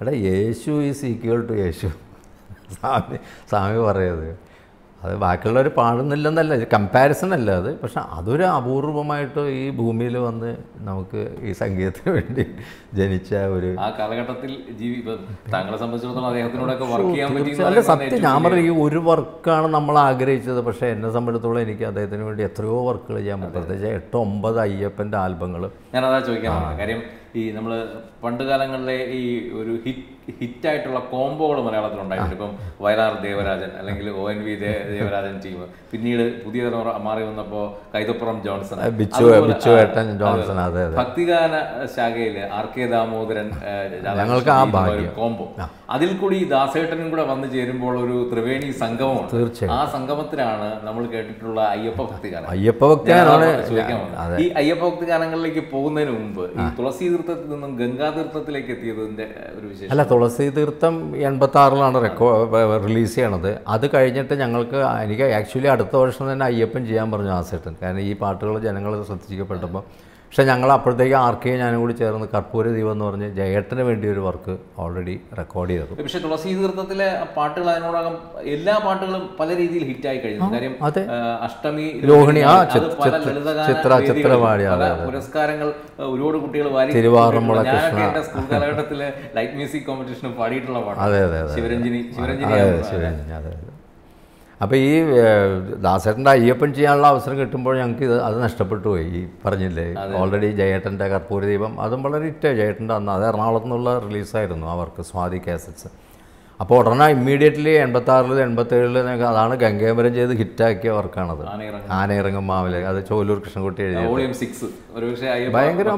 എടാ Yesu is equal to Yesu. Swami Swami പറയത് അത് ബാക്കിയുള്ളവർ പാടുന്നില്ലെന്നല്ല കമ്പാരിസൺ അല്ല അത്. പക്ഷെ അതൊരു അപൂർവമായിട്ട് ഈ ഭൂമിയിൽ വന്ന് നമുക്ക് ഈ സംഗീതത്തിന് വേണ്ടി ജനിച്ച ഒരു ആ കാലഘട്ടത്തിൽ ജീവി താങ്കളെ സംബന്ധിച്ചിടത്തോളം അദ്ദേഹത്തിനോടൊക്കെ വർക്ക് ചെയ്യാൻ പറ്റി. അല്ല സത്യം ഞാൻ പറയും ഈ ഒരു വർക്കാണ് നമ്മൾ ആഗ്രഹിച്ചത്. പക്ഷേ എന്നെ സംബന്ധിച്ചിടത്തോളം എനിക്ക് അദ്ദേഹത്തിന് വേണ്ടി എത്രയോ വർക്കുകൾ ചെയ്യാൻ പറ്റും. പ്രത്യേകിച്ച് എട്ട് ഒമ്പത് അയ്യപ്പന്റെ ആൽബങ്ങൾ ഞാനതാ ചോദിക്കാം കാര്യം ഈ നമ്മൾ പണ്ട് കാലങ്ങളിലെ ഈ ഒരു ഹിറ്റ് ഹിറ്റായിട്ടുള്ള കോംബോകൾ മലയാളത്തിൽ ഉണ്ടായിട്ടുണ്ട്. ഇപ്പം വയലാർ ദേവരാജൻ അല്ലെങ്കിൽ O N V Devarajan team പിന്നീട് പുതിയ തലമുറ മാറി വന്നപ്പോൾ കൈതപ്പുറം ജോൺസൺ. ജോൺസൺ ഭക്തിഗാന ശാഖയിൽ ആർ കെ ദാമോദരൻ കോംബോ. അതിൽ കൂടി ദാസേട്ടനും കൂടെ വന്നു ചേരുമ്പോൾ ഒരു ത്രിവേണി സംഗമമാണ്. തീർച്ചയായും. ആ സംഗമത്തിലാണ് നമ്മൾ കേട്ടിട്ടുള്ള അയ്യപ്പ ഭക്തിഗാനം. അയ്യപ്പ ഭക്തി ഈ അയ്യപ്പ ഭക്തിഗാനങ്ങളിലേക്ക് പോകുന്നതിന് മുമ്പ് ഈ തുളസി തീർത്ഥത്തിൽ നിന്നും ഗംഗാ തീർത്ഥത്തിലേക്ക് എത്തിയതിന്റെ ഒരു വിശേഷം. അല്ല തുളസി തീർത്ഥം എൺപത്തി ആറിലാണ് റെക്കോ റിലീസ് ചെയ്യണത്. അത് കഴിഞ്ഞിട്ട് ഞങ്ങൾക്ക് എനിക്ക് ആക്ച്വലി അടുത്ത വർഷം തന്നെ അയ്യപ്പൻ ചെയ്യാൻ പറഞ്ഞു ആസേട്ടൻ കാരണം ഈ പാട്ടുകൾ ജനങ്ങൾ ശ്രദ്ധിക്കപ്പെട്ടപ്പോൾ പക്ഷേ ഞങ്ങൾ അപ്പോഴത്തേക്ക് ആർ കെ ഞാനും കൂടി ചേർന്ന് കർപ്പൂര ദീപം എന്ന് പറഞ്ഞ് ജയേട്ടന് വേണ്ടി ഒരു വർക്ക് ഓൾറെഡി റെക്കോർഡ് ചെയ്തു. പക്ഷേ തുളസി തീർത്ഥത്തിലെ പാട്ടുകൾ അതിനോടകം എല്ലാ പാട്ടുകളും പല രീതിയിൽ ഹിറ്റ് ആയി കഴിഞ്ഞു. കാര്യം അതെ. അഷ്ടമി രോഹിണി, ആ, ചിത്ര- പല ചിത്ര- ലളിതഗാന ചിത്ര- വേദികളിൽ ചിത്രപാടി, പല അതെ, പുരസ്കാരങ്ങൾ ഒരുപാട് കുട്ടികൾ വാരി തിരുവാറന്മുള കൃഷ്ണ. സ്കൂൾ കാലഘട്ടത്തിലെ ലൈറ്റ് മ്യൂസിക് കോമ്പറ്റീഷനും പാടിയിട്ടുള്ള പാട്ടാണ്. അതെ അതെ ശിവരഞ്ജിനി ശിവരഞ്ജിനി അതെ ശിവരഞ്ജിനി അതെ. അപ്പോൾ ഈ ദാസേട്ടന്റെ അയ്യപ്പൻ ചെയ്യാനുള്ള അവസരം കിട്ടുമ്പോൾ ഞങ്ങൾക്ക് ഇത് അത് നഷ്ടപ്പെട്ടു പോയി. ഈ പറഞ്ഞില്ലേ ഓൾറെഡി ജയേട്ടന്റെ കർപ്പൂര ദീപം അതും വളരെ ഇറ്റ ജയേട്ടന്റെ അന്ന് അത് എറണാകുളത്ത് നിന്നുള്ള റിലീസായിരുന്നു അവർക്ക് വർക്ക് സ്വാതി കാസറ്റ്സ് അപ്പോൾ ഉടനെ ഇമ്മീഡിയറ്റ്ലി എൺപത്താറിൽ എൺപത്തേഴിൽ അതാണ് ഗംഗേമരം ചെയ്ത് ഹിറ്റാക്കിയ വർക്കാണത്. ആനയിറങ്ങും. മാവിലെ. അത് ചോലൂർ കൃഷ്ണൻകുട്ടി എഴുതി ഭയങ്കര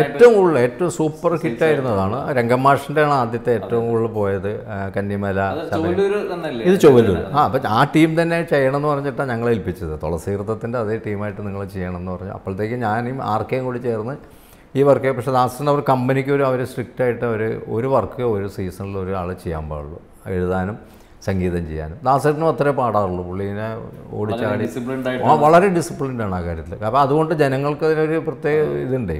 ഏറ്റവും കൂടുതൽ ഏറ്റവും സൂപ്പർ ഹിറ്റായിരുന്നതാണ് രംഗമാഷിന്റെ ആണ് ആദ്യത്തെ ഏറ്റവും കൂടുതൽ പോയത് കന്നിമല ഇത് ചോലൂർ ആ അപ്പം ആ ടീം തന്നെ ചെയ്യണം എന്ന് പറഞ്ഞിട്ടാണ് ഞങ്ങളെ ഏൽപ്പിച്ചത്. തുളസീർത്ഥത്തിന്റെ അതേ ടീമായിട്ട് നിങ്ങൾ ചെയ്യണം എന്ന് പറഞ്ഞു. അപ്പോഴത്തേക്ക് ഞാനും ആർക്കെയും കൂടി ചേർന്ന് ഈ വർക്ക് പക്ഷെ ലാസ്റ്റിന് അവർ കമ്പനിക്ക് ഒരു അവർ സ്ട്രിക്റ്റ് ആയിട്ട് അവർ ഒരു വർക്ക് ഒരു സീസണിൽ ഒരാൾ ചെയ്യാൻ പാടുള്ളൂ. എഴുതാനും സംഗീതം ചെയ്യാനും. ദാസേട്ടനും അത്രേ പാടാറുള്ളൂ. പുള്ളീനെ ഓടിച്ചാടി. വളരെ ഡിസിപ്ലിൻഡ് ആണ് ആ കാര്യത്തിൽ അപ്പോൾ അതുകൊണ്ട് ജനങ്ങൾക്ക് അതിനൊരു പ്രത്യേക ഇതുണ്ടേ.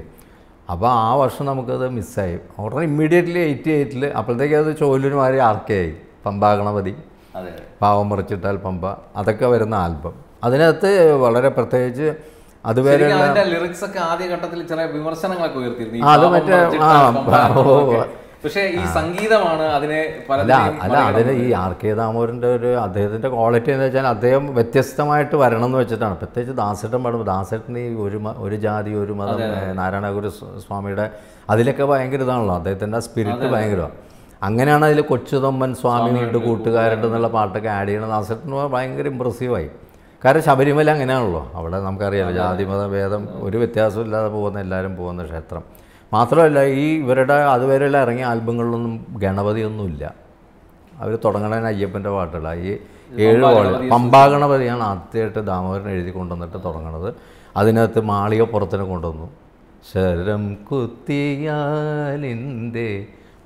അപ്പോൾ ആ വർഷം നമുക്കത് മിസ്സായി ഉടനെ ഇമ്മീഡിയറ്റ്ലി എയ്റ്റി എയ്റ്റിൽ അപ്പോഴത്തേക്ക് അത് ചോലൂരുമാരി ആർക്കെയായി. പമ്പാ ഗണപതി പാവം മറിച്ചിട്ടാൽ പമ്പ. അതൊക്കെ വരുന്ന ആൽബം. അതിനകത്ത് വളരെ പ്രത്യേകിച്ച് അതുവരെ വേറെ ലിറിക്സ് ഒക്കെ ആദ്യ ഘട്ടത്തിൽ ചില വിമർശനങ്ങളൊക്കെ ഉയർത്തിയിരുന്നു. അത് മറ്റേ. പക്ഷേ ഈ സംഗീതമാണ് അതിനെ അല്ല അതിന് ഈ ആർ കെ ദാമോദരന്റെ ഒരു അദ്ദേഹത്തിന്റെ ക്വാളിറ്റി എന്ന് വെച്ചാൽ അദ്ദേഹം വ്യത്യസ്തമായിട്ട് വരണം എന്ന് വെച്ചിട്ടാണ്. പ്രത്യേകിച്ച് ദാസേട്ടൻ പാടുമ്പോൾ ദാസേട്ടൻ ഈ ഒരു ഒരു ജാതി ഒരു മതം നാരായണഗുരു സ്വാമിയുടെ അതിലൊക്കെ ഭയങ്കര ഇതാണല്ലോ. അദ്ദേഹത്തിന്റെ ആ സ്പിരിറ്റ് ഭയങ്കരമാണ് അങ്ങനെയാണ് അതിൽ കൊച്ചുതൊമ്മൻ സ്വാമികളുണ്ട് കൂട്ടുകാരുണ്ട് എന്നുള്ള പാട്ടൊക്കെ ആഡ് ചെയ്യണം ദാസേട്ടൻ ഭയങ്കര ഇമ്പ്രസീവായി കാരണം ശബരിമല അങ്ങനെയാണല്ലോ. അവിടെ നമുക്കറിയാമല്ലോ ജാതി മത ഭേദം ഒരു വ്യത്യാസമില്ലാതെ പോകുന്ന എല്ലാവരും പോകുന്ന ക്ഷേത്രം. മാത്രമല്ല ഈ ഇവരുടെ അതുവരെയുള്ള ഇറങ്ങിയ ആൽബങ്ങളിലൊന്നും ഗണപതിയൊന്നുമില്ല. അവർ തുടങ്ങണതിന് അയ്യപ്പന്റെ പാട്ടുകളാണ് ഈ ഏഴ് പാട് പമ്പാ ഗണപതിയാണ് ആദ്യമായിട്ട് ദാമോദരൻ എഴുതി കൊണ്ടുവന്നിട്ട് തുടങ്ങണത്. അതിനകത്ത് മാളിക പുറത്തിന് കൊണ്ടുവന്നു. ശരം കുത്തിയാലിന്റെ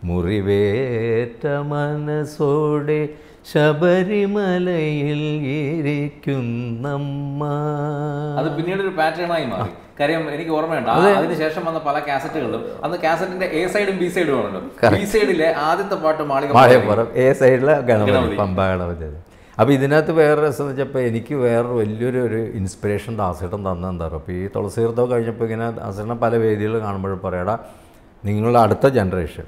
മുറിവേറ്റ മനസ്സോടെ ശബരിമലയിൽ ഇരിക്കുന്നമ്മ. അത് പിന്നീട് ഒരു പാറ്റേൺ ആയി മാറി. കാര്യം എനിക്ക് ഓർമ്മയുണ്ട് അതിനുശേഷം വന്ന പല കാസറ്റുകളും അന്ന് കാസറ്റിന്റെ എ സൈഡും ബി സൈഡും ആണല്ലോ. ബി സൈഡിലെ ആദ്യത്തെ പാട്ട് മാളിക മാളികപ്പുറം എ സൈഡിലെ ഗണപതി പമ്പ ഗണപതി. അപ്പോൾ ഇതിനകത്ത് വേറെ രസം എന്ന് വെച്ചപ്പോൾ എനിക്ക് വേറെ വലിയൊരു ഒരു ഇൻസ്പിറേഷൻ ദാസേട്ടൻ തന്നെന്താ പറയുക അപ്പോൾ ഈ തുളസീർത്തം കഴിഞ്ഞപ്പോൾ ഇങ്ങനെ ദാസേട്ടനെ പല വേദികൾ കാണുമ്പോഴും പറയടാ നിങ്ങളുടെ അടുത്ത ജനറേഷൻ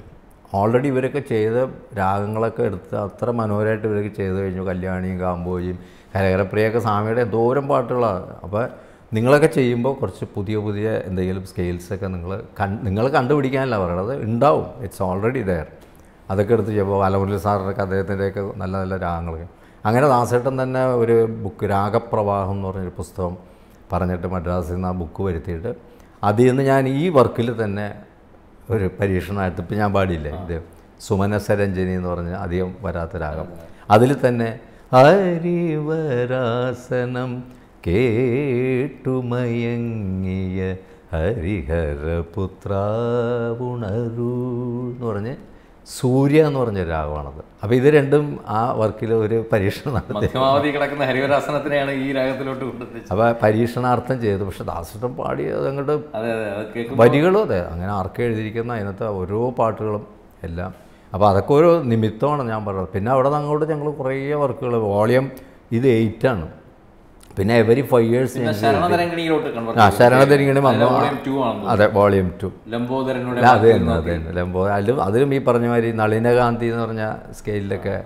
ഓൾറെഡി ഇവരൊക്കെ ചെയ്ത രാഗങ്ങളൊക്കെ എടുത്ത് അത്ര മനോഹരമായിട്ട് ഇവരൊക്കെ ചെയ്തു കഴിഞ്ഞു. കല്യാണിയും കാമ്പോജിയും കരകരപ്രിയൊക്കെ സ്വാമിയുടെ എന്തോരം പാട്ടുകളാണ്. അപ്പോൾ നിങ്ങളൊക്കെ ചെയ്യുമ്പോൾ കുറച്ച് പുതിയ പുതിയ എന്തെങ്കിലും സ്കെയിൽസൊക്കെ നിങ്ങൾ കൺ നിങ്ങൾ കണ്ടുപിടിക്കാനല്ല പറയുന്നത് ഉണ്ടാവും. ഇറ്റ്സ് ഓൾറെഡി ഡെയർ അതൊക്കെ എടുത്ത് ചെയ്യുമ്പോൾ ബാലമുരളി സാറിനൊക്കെ അദ്ദേഹത്തിന്റെയൊക്കെ നല്ല നല്ല രാഗങ്ങൾ അങ്ങനെ ദാസേട്ടൻ തന്നെ ഒരു ബുക്ക് രാഗപ്രവാഹം എന്ന് പറഞ്ഞൊരു പുസ്തകം പറഞ്ഞിട്ട് മദ്രാസിൽ നിന്ന് ആ ബുക്ക് വരുത്തിയിട്ട് അതിൽ നിന്ന് ഞാൻ ഈ വർക്കിൽ തന്നെ ഒരു പരീക്ഷണമായിട്ട് ഇപ്പം ഞാൻ പാടിയില്ലേ? ഇത് സുമനസരഞ്ജനി എന്ന് പറഞ്ഞ് അധികം വരാത്ത രാഗം അതിൽ തന്നെ ഹരിവരാസനം കേട്ടുമയങ്ങിയ ഹരിഹരപുത്ര ഉണരൂ എന്ന് പറഞ്ഞ് സൂര്യ എന്ന് പറഞ്ഞ രാഗമാണത്. അപ്പോൾ ഇത് രണ്ടും ആ വർക്കിൽ ഒരു പരീക്ഷണം നടത്തി. മധ്യമാവധി കിടക്കുന്ന ഹരിവരാസനത്തിനെയാണ് ഈ രാഗത്തിലോട്ട് കൊണ്ടുവന്നത്. അപ്പോൾ പരീക്ഷണാർത്ഥം ചെയ്തു. പക്ഷെ ദാസട്ടം പാടി അതങ്ങോട്ട് അതെ അതെ അത് വരികളും അതെ അങ്ങനെ ആർക്കെ എഴുതിയിരിക്കുന്ന അതിനകത്ത് ഓരോ പാട്ടുകളും എല്ലാം. അപ്പോൾ അതൊക്കെ ഒരു നിമിത്തമാണ് ഞാൻ പറഞ്ഞത്. പിന്നെ അവിടെ നിന്ന് അങ്ങോട്ട് ഞങ്ങൾ കുറേ വർക്കുകൾ വോളിയം ഇത് എയ്റ്റാണ്. പിന്നെ എവരി ഫൈവ് ഇയേഴ്സ് ആ ശരണതരങ്ങണി വന്നു അതെ വോളിയം ടു അത് തന്നെ അത് തന്നെ ലംബോ അതിലും അതിലും ഈ പറഞ്ഞ മാതിരി നളിനകാന്തി എന്ന് പറഞ്ഞ സ്കെയിലൊക്കെ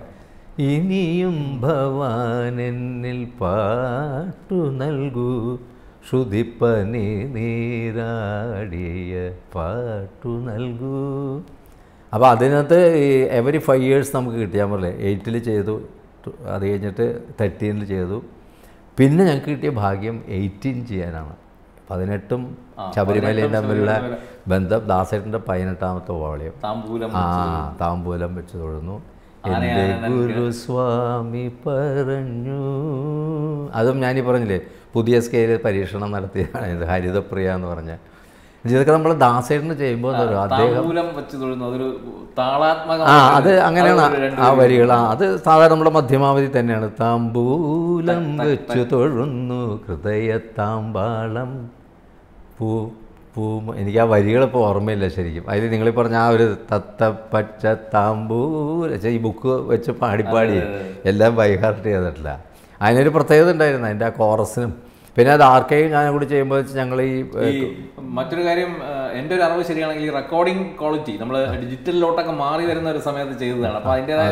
ഇനിയും ഭവാനെന്നിൽ പാട്ടു നൽകൂ. ശ്രുതിപ്പനി നീരാടിയ പാട്ടു നൽകൂ. അപ്പോൾ അതിനകത്ത് ഈ എവരി ഫൈവ് ഇയേഴ്സ് നമുക്ക് കിട്ടിയാൽ പറയേ എയ്റ്റിൽ ചെയ്തു അത് കഴിഞ്ഞിട്ട് തേർട്ടീനിൽ ചെയ്തു. പിന്നെ ഞങ്ങൾക്ക് കിട്ടിയ ഭാഗ്യം എയ്റ്റീൻ ചെയ്യാനാണ്. പതിനെട്ടും ശബരിമലയും തമ്മിലുള്ള ബന്ധം ദാസേട്ടന്റെ പതിനെട്ടാമത്തെ വോളിയം. താമ്പൂലം ആ താമ്പൂലം വെച്ച് തൊഴുന്നു. എന്റെ ഗുരുസ്വാമി പറഞ്ഞു. അതും ഞാനീ പറഞ്ഞില്ലേ പുതിയ സ്കെയിലിൽ പരീക്ഷണം നടത്തിയതാണ് ഇത് ഹരിതപ്രിയ എന്ന് പറഞ്ഞ ഇതൊക്കെ നമ്മൾ ദാസേട്ടന് ചെയ്യുമ്പോൾ അദ്ദേഹം ആ അത് അങ്ങനെയാണ് ആ വരികൾ ആ അത് സാധാരണ നമ്മുടെ മധ്യമാവധി തന്നെയാണ്. താമ്പൂലം വെച്ചു തൊഴുന്നു ഹൃദയ താമ്പാളം പൂ പൂ എനിക്ക് ആ വരികൾ ഇപ്പോൾ ഓർമ്മയില്ല ശരിക്കും. അതിൽ നിങ്ങൾ പറഞ്ഞ ആ ഒരു തത്തപ്പച്ച താമ്പൂല ഛെ, ഈ ബുക്ക് വെച്ച് പാടി പാടി എല്ലാം ബൈഹാർട്ട് ചെയ്തിട്ടില്ല. അതിനൊരു പ്രത്യേകത ഉണ്ടായിരുന്നു അതിന്റെ ആ കോറസിനും. പിന്നെ അത് ആർക്കെയും ഞാൻ കൂടി ചെയ്യുമ്പോൾ ഞങ്ങൾ ഈ മറ്റൊരു കാര്യം എന്റെ ഒരു അറിവ് ശരിയാണെങ്കിൽ ഈ റെക്കോർഡിംഗ് ക്വാളിറ്റി നമ്മൾ ഡിജിറ്റലിലോട്ടൊക്കെ മാറി വരുന്ന ഒരു സമയത്ത് ചെയ്തതാണ്. അപ്പോൾ അതിന്റെതായ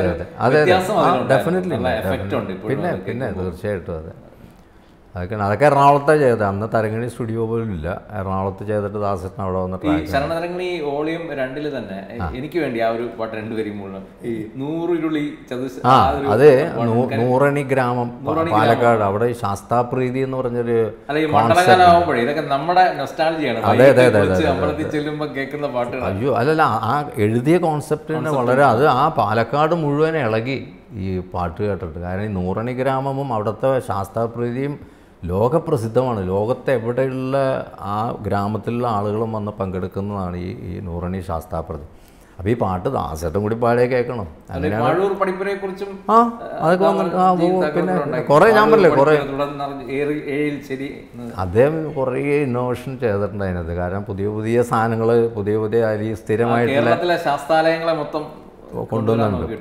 വ്യത്യാസം definitely എഫക്റ്റ് ഉണ്ട് പിന്നെ പിന്നെ തീർച്ചയായിട്ടും അതെ. അതൊക്കെ അതൊക്കെ എറണാകുളത്തെ ചെയ്തത്. അന്ന് തരങ്ങണി സ്റ്റുഡിയോ പോലും ഇല്ല. എറണാകുളത്ത് ചെയ്തിട്ട് ദാസത്തിന് അവിടെ വന്ന് ശരണതരംഗിണി വോളിയം രണ്ടിൽ തന്നെ എനിക്ക് വേണ്ടി ആ ഒരു പാട്ട് രണ്ടുപേരും മുഴുവൻ. ഈ നൂറുരുളി ചതുശ ആ അത് നൂറണി ഗ്രാമം പാലക്കാട്. അവിടെ ഈ ശാസ്താപ്രീതി എന്ന് പറഞ്ഞൊരു ഇതൊക്കെ നമ്മുടെ നൊസ്റ്റാളജിയാണ് അതെ, അതെ, അതെ, വൈകിട്ട് അമ്പലത്തിൽ ചെല്ലുമ്പോൾ കേൾക്കുന്ന പാട്ടുകൾ അയ്യോ അല്ലല്ല ആ എഴുതിയ കോൺസെപ്റ്റ് തന്നെ വളരെ അത് ആ പാലക്കാട് മുഴുവൻ ഇളകി ഈ പാട്ട് കേട്ടിട്ട്. കാരണം ഈ നൂറണി ഗ്രാമവും അവിടുത്തെ ശാസ്താപ്രീതിയും ലോകപ്രസിദ്ധമാണ്. ലോകത്തെ എവിടെയുള്ള ആ ഗ്രാമത്തിലുള്ള ആളുകളും വന്ന് പങ്കെടുക്കുന്നതാണ് ഈ ഈ നൂറണി ശാസ്താപ്രതി. അപ്പോൾ ഈ പാട്ട് ദാസേട്ടൻ കൂടി പാടിയേ കേൾക്കണം. കുറിച്ചും ആ അതൊക്കെ ആ പിന്നെ കുറേ ഞാൻ പറഞ്ഞില്ലേ കുറേ അദ്ദേഹം കുറേ ഇന്നോവേഷൻ ചെയ്തിട്ടുണ്ട് അതിനകത്ത്. കാരണം പുതിയ പുതിയ സാധനങ്ങൾ പുതിയ പുതിയ അരി ഈ സ്ഥിരമായിട്ടുള്ള ശാസ്ത്രാലയങ്ങളെ മൊത്തം കൊണ്ടുവന്നുണ്ട്.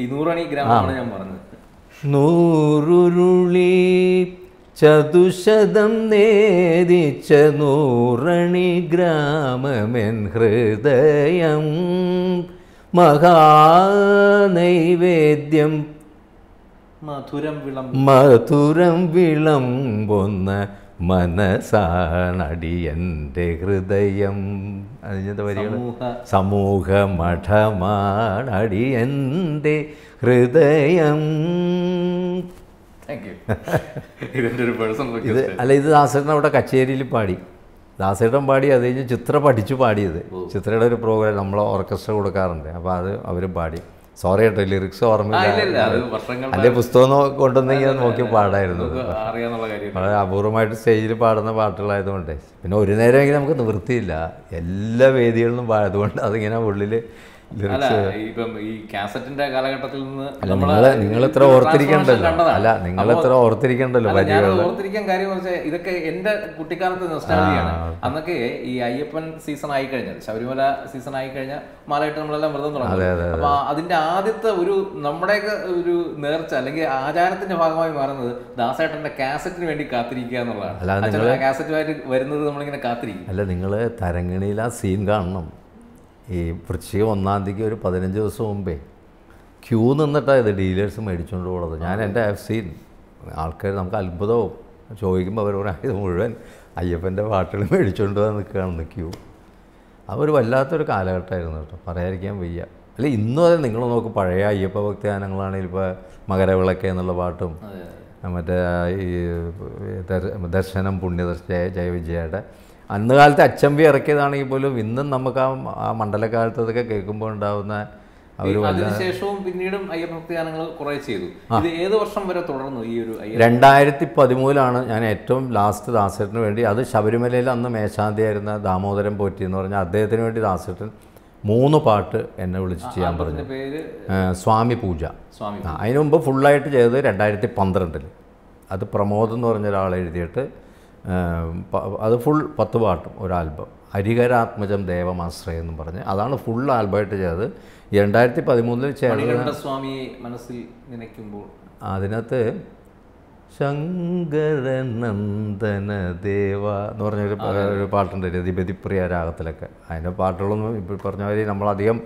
ഈ നൂറണി ഗ്രാമമാണ് ഞാൻ പറഞ്ഞത്. നൂറുരുളി ചതുശതം നേദിച്ച നൂറണി ഗ്രാമമെൻ ഹൃദയം മഹാനൈവേദ്യം മധുരം വിളം മധുരം വിളമ്പൊന്ന മനസാണടിയന്റെ ഹൃദയം. അതിന്റെ വരികൾ സമൂഹ സമൂഹ മഠമാണടിയന്റെ ഹൃദയം. ഇത് അല്ല ഇത് ദാസേട്ടൻ അവിടെ കച്ചേരിയിൽ പാടി. ദാസേട്ടൻ പാടി അത് കഴിഞ്ഞ് ചിത്ര പഠിച്ചു പാടിയത്. ചിത്രയുടെ ഒരു പ്രോഗ്രാം നമ്മൾ ഓർക്കസ്ട്ര കൊടുക്കാറുണ്ട്. അപ്പോൾ അത് അവർ പാടി. സോറി കേട്ടോ ലിറിക്സ് ഓർമ്മയില്ല. ഇല്ല ഇല്ല വർഷങ്ങൾ അല്ലെ പുസ്തകം കൊണ്ടുവന്നെങ്കിൽ അത് നോക്കി പാടായിരുന്നു. വളരെ അപൂർവമായിട്ട് സ്റ്റേജിൽ പാടുന്ന പാട്ടുകളായതുകൊണ്ട്. പിന്നെ ഒരു നേരമെങ്കിലും നമുക്ക് നിവൃത്തിയില്ല. എല്ലാ വേദികളിലും പാടതുകൊണ്ട് അതിങ്ങനെ ഉള്ളിൽ അല്ല ഇപ്പം ഈ കാസറ്റിന്റെ കാലഘട്ടത്തിൽ നിന്ന് നിങ്ങൾ ഇത്ര ഓർത്തിരിക്കണ്ടല്ലോ. അല്ല നിങ്ങൾ ഇത്ര ഓർത്തിരിക്കണ്ടല്ലോ ഞാൻ ഓർത്തിരിക്കാൻ കാര്യം വെച്ചാൽ ഇതൊക്കെ എന്റെ കുട്ടിക്കാലത്ത് നൊസ്റ്റാളജിയാണ് അന്നൊക്കെ ഈ അയ്യപ്പൻ സീസൺ ആയി കഴിഞ്ഞാൽ ശബരിമല സീസൺ ആയി കഴിഞ്ഞാൽ മാലയിട്ട് നമ്മളെല്ലാം വ്രതം തുടങ്ങും. അപ്പൊ അതിന്റെ ആദ്യത്തെ ഒരു നമ്മുടെയൊക്കെ ഒരു നേർച്ച അല്ലെങ്കിൽ ആചാരത്തിന്റെ ഭാഗമായി മാറുന്നത് ദാസേട്ടന്റെ കാസറ്റിന് വേണ്ടി കാത്തിരിക്കുക എന്നുള്ളതാണ്. കാസറ്റുമായിട്ട് വരുന്നത് നമ്മളിങ്ങനെ കാത്തിരിക്കും. അല്ല നിങ്ങൾ തരങ്ങണിയിൽ ആ സീൻ കാണണം. ഈ വൃശ്ചിക ഒന്നാം തീയതിക്ക് ഒരു പതിനഞ്ച് ദിവസം മുമ്പേ ക്യൂ നിന്നിട്ടാണ് ഇത് ഡീലേഴ്സ് മേടിച്ചുകൊണ്ട് പോകുന്നത് ഞാൻ എന്റെ ഹാവ് സീൻ ആൾക്കാർ നമുക്ക് അത്ഭുതവും ചോദിക്കുമ്പോൾ അവർ പറയാം ഇത് മുഴുവൻ അയ്യപ്പന്റെ പാട്ടുകൾ മേടിച്ചുകൊണ്ട് പോകാൻ നിൽക്കുകയാണെന്ന് ക്യൂ. അതൊരു വല്ലാത്തൊരു കാലഘട്ടമായിരുന്നു കേട്ടോ. പറയാതിരിക്കാൻ വയ്യ. അല്ല ഇന്നും അതെ നിങ്ങൾ നോക്ക് പഴയ അയ്യപ്പ ഭക്തിഗാനങ്ങളാണെങ്കിൽ ഇപ്പോൾ മകരവിളക്ക് എന്നുള്ള പാട്ടും മറ്റേ ഈ ദർശനം പുണ്യദർശ ജയ ജയവിജയയുടെ അന്ന് കാലത്ത് അച്ചമ്പി ഇറക്കിയതാണെങ്കിൽ പോലും ഇന്നും നമുക്ക് ആ ആ മണ്ഡലകാലത്ത് അതൊക്കെ കേൾക്കുമ്പോൾ ഉണ്ടാവുന്ന അതിനുശേഷവും പിന്നീടും അയ്യപ്പ ഭക്തി ഗാനങ്ങൾ കുറെ ചെയ്തു. ഇത് ഏത് വർഷം വരെ തുടർന്നു ഈ ഒരു രണ്ടായിരത്തി പതിമൂന്നിലാണ് ഞാൻ ഏറ്റവും ലാസ്റ്റ് ദാസേട്ടന് വേണ്ടി അത് ശബരിമലയിൽ അന്ന് മേശാന്തിയായിരുന്ന ദാമോദരൻ പോറ്റി എന്ന് പറഞ്ഞാൽ അദ്ദേഹത്തിന് വേണ്ടി ദാസേട്ടൻ മൂന്ന് പാട്ട് എന്നെ വിളിച്ച് ചെയ്യാൻ പറഞ്ഞു സ്വാമി പൂജ. സ്വാമി അതിനു മുമ്പ് ഫുള്ളായിട്ട് ചെയ്തത് രണ്ടായിരത്തി പന്ത്രണ്ടിൽ അത് പ്രമോദ് എന്ന് പറഞ്ഞ ഒരാൾ എഴുതിയിട്ട് അത് ഫുൾ പത്ത് പാട്ടും ഒരു ആൽബം. ഹരിഹരാത്മജം ദേവമാശ്രയം എന്ന് പറഞ്ഞ്. അതാണ് ഫുൾ ആൽബമായിട്ട് ചെയ്തത്. രണ്ടായിരത്തി പതിമൂന്നിൽ ചേർന്ന സ്വാമിയെ മനസ്സിൽ നനയ്ക്കുമ്പോൾ. അതിനകത്ത് ശങ്കരനന്ദന ദേവ എന്ന് പറഞ്ഞൊരു ഒരു പാട്ടുണ്ട്. രതിപതിപ്രിയ രാഗത്തിലൊക്കെ. അതിന്റെ പാട്ടുകളൊന്നും ഇപ്പോൾ പറഞ്ഞ മാതിരി നമ്മളധികം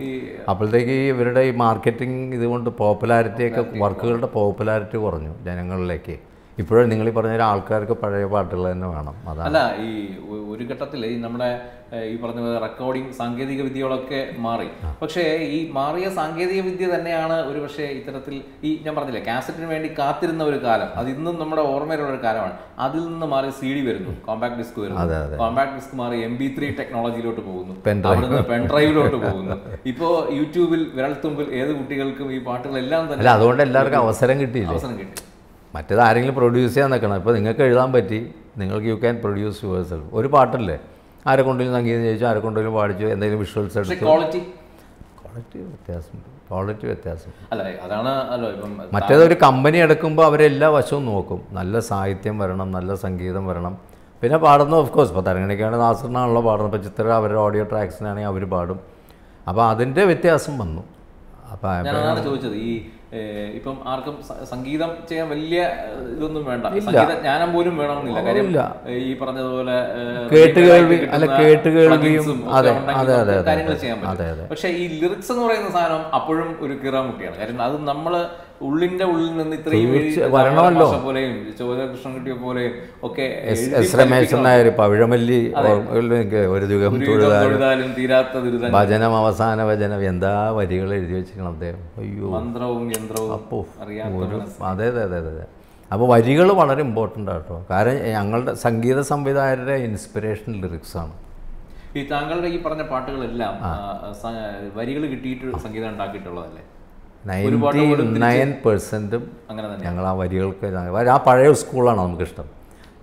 അപ്പോഴത്തേക്ക് ഇവരുടെ ഈ മാർക്കറ്റിംഗ് ഇതുകൊണ്ട് പോപ്പുലാരിറ്റിയൊക്കെ വർക്കുകളുടെ പോപ്പുലാരിറ്റി കുറഞ്ഞു ജനങ്ങളിലേക്ക്. ഇപ്പോഴും നിങ്ങൾ ഈ പറഞ്ഞ ആൾക്കാർക്ക് പഴയ പാട്ടുകൾ തന്നെ വേണം. അല്ല ഈ ഒരു ഘട്ടത്തിൽ ഈ നമ്മുടെ ഈ പറഞ്ഞ റെക്കോർഡിംഗ് സാങ്കേതിക വിദ്യകളൊക്കെ മാറി. പക്ഷേ ഈ മാറിയ സാങ്കേതിക വിദ്യ തന്നെയാണ് ഒരു പക്ഷേ ഇത്തരത്തിൽ ഈ ഞാൻ പറഞ്ഞില്ലേ കാസറ്റിന് വേണ്ടി കാത്തിരുന്ന ഒരു കാലം. അത് ഇന്നും നമ്മുടെ ഓർമ്മയിലുള്ള ഒരു കാലമാണ്. അതിൽ നിന്ന് മാറി സി ഡി വരുന്നു കോമ്പാക്ട് ഡിസ്ക് വരുന്നു. കോമ്പാക്ട് ഡിസ്ക് മാറി എം ബി ത്രീ ടെക്നോളജിയിലോട്ട് പോകുന്നു. അവിടുന്ന് പെൻഡ്രൈവിലോട്ട് പോകുന്നു. ഇപ്പോ യൂട്യൂബിൽ വിരൽത്തുമ്പിൽ ഏത് കുട്ടികൾക്കും ഈ പാട്ടുകളെല്ലാം തന്നെ അതുകൊണ്ട് എല്ലാവർക്കും അവസരം കിട്ടി അവസരം കിട്ടി. മറ്റേത് ആരെങ്കിലും പ്രൊഡ്യൂസ് ചെയ്യാൻ നിൽക്കണം. ഇപ്പോൾ നിങ്ങൾക്ക് എഴുതാൻ പറ്റി നിങ്ങൾക്ക് you can produce yourself ഒരു പാട്ടല്ലേ? ആരെ കൊണ്ടെങ്കിലും സംഗീതം ചോദിച്ചു ആരെ കൊണ്ടെങ്കിലും പാടിച്ചു എന്തെങ്കിലും വിഷ്വൽസ് എടുത്തു. ക്വാളിറ്റി ക്വാളിറ്റി വ്യത്യാസമുണ്ട്. ക്വാളിറ്റി വ്യത്യാസം അല്ല അതാണ് അല്ലോ ഇപ്പം മറ്റേതൊരു കമ്പനി എടുക്കുമ്പോൾ അവരെല്ലാ വശവും നോക്കും. നല്ല സാഹിത്യം വരണം നല്ല സംഗീതം വരണം. പിന്നെ പാടുന്നത് ഓഫ് കോഴ്സ് ഇപ്പോൾ തരങ്ങണിക്കാണെങ്കിൽ നാസറിനാണല്ലോ പാടുന്നത്. ഇപ്പോൾ ചിത്ര അവരുടെ ഓഡിയോ ട്രാക്സിനാണെങ്കിൽ അവർ പാടും. അപ്പോൾ അതിന്റെ വ്യത്യാസം വന്നു. അപ്പോൾ ചോദിച്ചത്. ഈ ഇപ്പം ആർക്കും സംഗീതം ചെയ്യാൻ വലിയ ഇതൊന്നും വേണ്ട. സംഗീത ജ്ഞാനം പോലും വേണമെന്നില്ല. കാര്യം ഈ പറഞ്ഞതുപോലെ കാര്യങ്ങൾ ചെയ്യാൻ പറ്റും. പക്ഷെ ഈ ലിറിക്സ് എന്ന് പറയുന്ന സാധനം അപ്പോഴും ഒരു കിറാമുട്ടിയാണ്. കാര്യം അത് നമ്മൾ ഉള്ളിന്റെ ഉള്ളിൽ നിന്ന് ഇത്രയും വരണമല്ലോ. പോലെയും ചോദകൃഷ്ണൻകുട്ടിയെ പോലെയും ഒക്കെ എസ് രമേശൻ നായർ പവിഴമല്ലി ഒരു ദുഃഖം തൊഴുതാലും തീരാത്ത ദുരിതം ഭജനം അവസാന വചനം എന്താ വരികൾ എഴുതി വെച്ചിരിക്കണം അദ്ദേഹം? അയ്യോ. മന്ത്രവും യന്ത്രവും അപ്പോ ഒരു അതെ അതെ അതെ അതെ അപ്പോൾ വരികൾ വളരെ ഇമ്പോർട്ടന്റ് ആട്ടോ. കാരണം ഞങ്ങളുടെ സംഗീത സംവിധായകരുടെ ഇൻസ്പിറേഷൻ ലിറിക്സാണ് ഈ താങ്കളുടെ ഈ പറഞ്ഞ പാട്ടുകളെല്ലാം വരികൾ കിട്ടിയിട്ട് സംഗീതം ഉണ്ടാക്കിയിട്ടുള്ളതല്ലേ? നയന്റി നയൻ പെർസെന്റും അങ്ങനെ തന്നെ. ഞങ്ങൾ ആ വരികൾക്ക് ആ പഴയ സ്കൂളാണ് നമുക്കിഷ്ടം.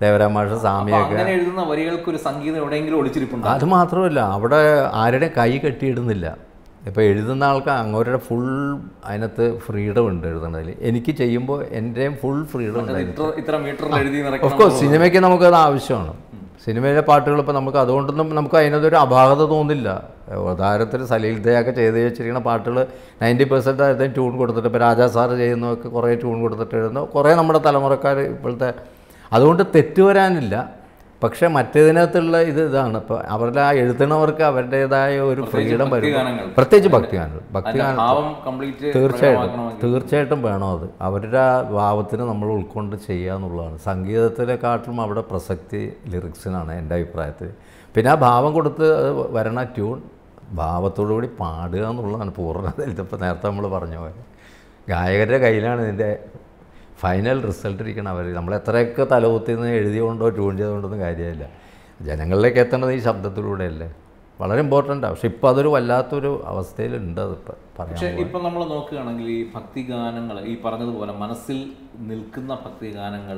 ദേവരാമാഷ സ്വാമിയൊക്കെ എഴുതുന്ന വരികൾക്ക് ഒരു സംഗീതം എവിടെയെങ്കിലും ഒളിച്ചിരിപ്പുണ്ട്? അത് മാത്രമല്ല അവിടെ ആരുടെ കൈ കെട്ടിയിടുന്നില്ല. ഇപ്പോൾ എഴുതുന്ന ആൾക്ക് അങ്ങോരുടെ ഫുൾ അതിനകത്ത് ഫ്രീഡം ഉണ്ട് എഴുതുന്നതിൽ എനിക്ക് ചെയ്യുമ്പോൾ എന്റെയും ഫുൾ ഫ്രീഡം ഉണ്ട് ഇത്ര ഇത്ര മീറ്ററിൽ എഴുതി ഓഫ് കോഴ്സ് സിനിമയ്ക്ക് നമുക്കത് ആവശ്യമാണ്. സിനിമയിലെ പാട്ടുകൾ ഇപ്പോൾ നമുക്ക് അതുകൊണ്ടൊന്നും നമുക്ക് അതിനകത്തൊരു അപാകത തോന്നില്ല. ഉദാഹരണത്തിന് സലീൽ ദയൊക്കെ ചെയ്ത് വെച്ചിരിക്കുന്ന പാട്ടുകൾ നയന്റി പെർസെന്റ് അതിന് ട്യൂൺ കൊടുത്തിട്ട് ഇപ്പോൾ രാജാ സാറ് ചെയ്യുന്നതൊക്കെ കുറേ ട്യൂൺ കൊടുത്തിട്ട് എഴുതുന്നു കുറേ നമ്മുടെ തലമുറക്കാർ ഇപ്പോഴത്തെ അതുകൊണ്ട് തെറ്റ് വരാനില്ല. പക്ഷേ മറ്റേതിനകത്തുള്ള ഇത് ഇതാണ്. ഇപ്പോൾ അവരുടെ ആ എഴുതുന്നവർക്ക് അവരുടേതായ ഒരു ഫ്രീഡം വരും. പ്രത്യേകിച്ച് ഭക്തിഗാനങ്ങൾ. ഭക്തി അതിന്റെ ഭാവം കംപ്ലീറ്റ് തീർച്ചയായിട്ടും തീർച്ചയായിട്ടും വേണം അത്. അവരുടെ ആ ഭാവത്തിന് നമ്മൾ ഉൾക്കൊണ്ട് ചെയ്യുക എന്നുള്ളതാണ്. സംഗീതത്തിനെക്കാട്ടിലും അവിടെ പ്രസക്തി ലിറിക്സിനാണ് എന്റെ അഭിപ്രായത്തിൽ. പിന്നെ ആ ഭാവം കൊടുത്ത് വരണ ട്യൂൺ ഭാവത്തോടു കൂടി പാടുക എന്നുള്ളതാണ് പൂർണത ഇതിപ്പോൾ നേരത്തെ നമ്മൾ പറഞ്ഞ പോലെ. ഗായകരുടെ കയ്യിലാണ് ഇതിന്റെ ഫൈനൽ റിസൾട്ട് ഇരിക്കണം അവർ നമ്മൾ എത്രയൊക്കെ തലകുത്തി നിന്ന് എഴുതിയോണ്ടോ ട്യൂൺ ചെയ്തുകൊണ്ടൊന്നും കാര്യമില്ല. ജനങ്ങളിലേക്ക് എത്തേണ്ടത് ഈ ശബ്ദത്തിലൂടെയല്ലേ? വളരെ ഇമ്പോർട്ടന്റ് ആണ് പക്ഷെ ഇപ്പോൾ അതൊരു വല്ലാത്തൊരു അവസ്ഥയിലുണ്ട് അതിപ്പോൾ പക്ഷേ ഇപ്പൊ നമ്മൾ നോക്കുകയാണെങ്കിൽ ഈ ഭക്തിഗാനങ്ങൾ ഈ പറഞ്ഞതുപോലെ മനസ്സിൽ നിൽക്കുന്ന ഭക്തിഗാനങ്ങൾ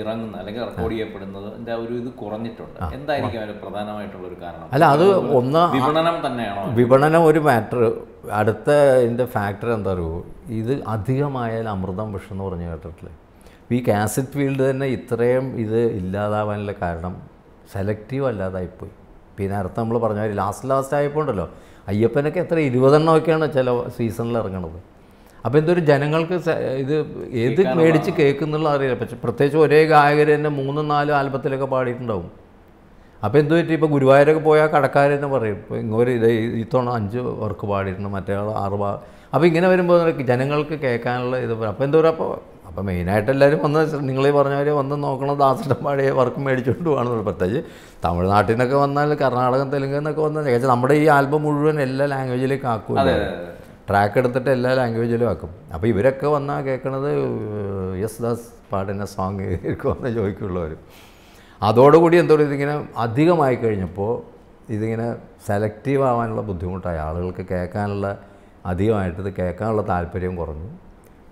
ഇറങ്ങുന്ന അല്ലെങ്കിൽ റെക്കോർഡ് ചെയ്യപ്പെടുന്നത് ഒരു ഇത് കുറഞ്ഞിട്ടുണ്ട്. എന്തായിരിക്കും അതിന് പ്രധാനമായിട്ടുള്ള ഒരു കാരണം? അല്ല അത് ഒന്ന് വിപണനം തന്നെയാണോ? വിപണനം ഒരു മാറ്റർ അടുത്ത ഇതിന്റെ ഫാക്ടർ എന്താ അറിയുമോ ഇത് അധികമായാൽ അമൃതം വിഷം എന്ന് പറഞ്ഞു കേട്ടിട്ടില്ലേ? ഈ കാസറ്റ് ഫീൽഡ് തന്നെ ഇത്രയും ഇത് ഇല്ലാതാവാനുള്ള കാരണം സെലക്റ്റീവ് അല്ലാതായിപ്പോയി. പിന്നെ അടുത്ത് നമ്മൾ പറഞ്ഞ മാതിരി ലാസ്റ്റ് ലാസ്റ്റ് ആയപ്പോൾ ഉണ്ടല്ലോ അയ്യപ്പനൊക്കെ എത്ര ഇരുപതെണ്ണമൊക്കെയാണ് ചില സീസണിൽ ഇറങ്ങണത്. അപ്പോൾ എന്തൊരു ജനങ്ങൾക്ക് ഇത് ഏത് മേടിച്ച് കേൾക്കുന്നുള്ള അറിയില്ല. പക്ഷെ പ്രത്യേകിച്ച് ഒരേ ഗായകർ തന്നെ മൂന്നും നാലും ആൽബത്തിലൊക്കെ പാടിയിട്ടുണ്ടാവും. അപ്പോൾ എന്ത് പറ്റി? ഇപ്പോൾ ഗുരുവായൂരൊക്കെ പോയാൽ കടക്കാർ തന്നെ പറയും. ഇപ്പോൾ ഇങ്ങോട്ട് ഇത് ഇത്തവണ അഞ്ച് വർക്ക് പാടിയിട്ടുണ്ട്. മറ്റേ ആൾ ആറ് പാ അപ്പോൾ ഇങ്ങനെ വരുമ്പോൾ ജനങ്ങൾക്ക് കേൾക്കാനുള്ള ഇത് അപ്പോൾ എന്തോ അപ്പോൾ അപ്പോൾ മെയിനായിട്ട് എല്ലാവരും വന്ന് നിങ്ങൾ ഈ പറഞ്ഞ പോലെ വന്ന് നോക്കണം ദാസന്റെ പാടിയ വർക്ക് മേടിച്ചുകൊണ്ട് പോകണം പ്രത്യേകിച്ച് തമിഴ്നാട്ടിൽ നിന്നൊക്കെ വന്നാൽ കർണാടകം തെലുങ്ക് എന്നൊക്കെ വന്നാൽ ഏകദേശം നമ്മുടെ ഈ ആൽബം മുഴുവൻ എല്ലാ ലാംഗ്വേജിലേക്ക് ആക്കുമല്ലോ ട്രാക്ക് എടുത്തിട്ട് എല്ലാ ലാംഗ്വേജിലും ആക്കും. അപ്പോൾ ഇവരൊക്കെ വന്നാൽ കേൾക്കണത് യെസ് ദാസ് പാടുന്ന സോങ് കേൾക്കുമെന്ന് ചോദിക്കുള്ളവർ അതോടുകൂടി എന്തോ ഇതിങ്ങനെ അധികമായി കഴിഞ്ഞപ്പോൾ ഇതിങ്ങനെ സെലക്റ്റീവ് ആവാനുള്ള ബുദ്ധിമുട്ടായി. ആളുകൾക്ക് കേൾക്കാനുള്ള അധികമായിട്ട് ഇത് കേൾക്കാനുള്ള താല്പര്യം കുറഞ്ഞു.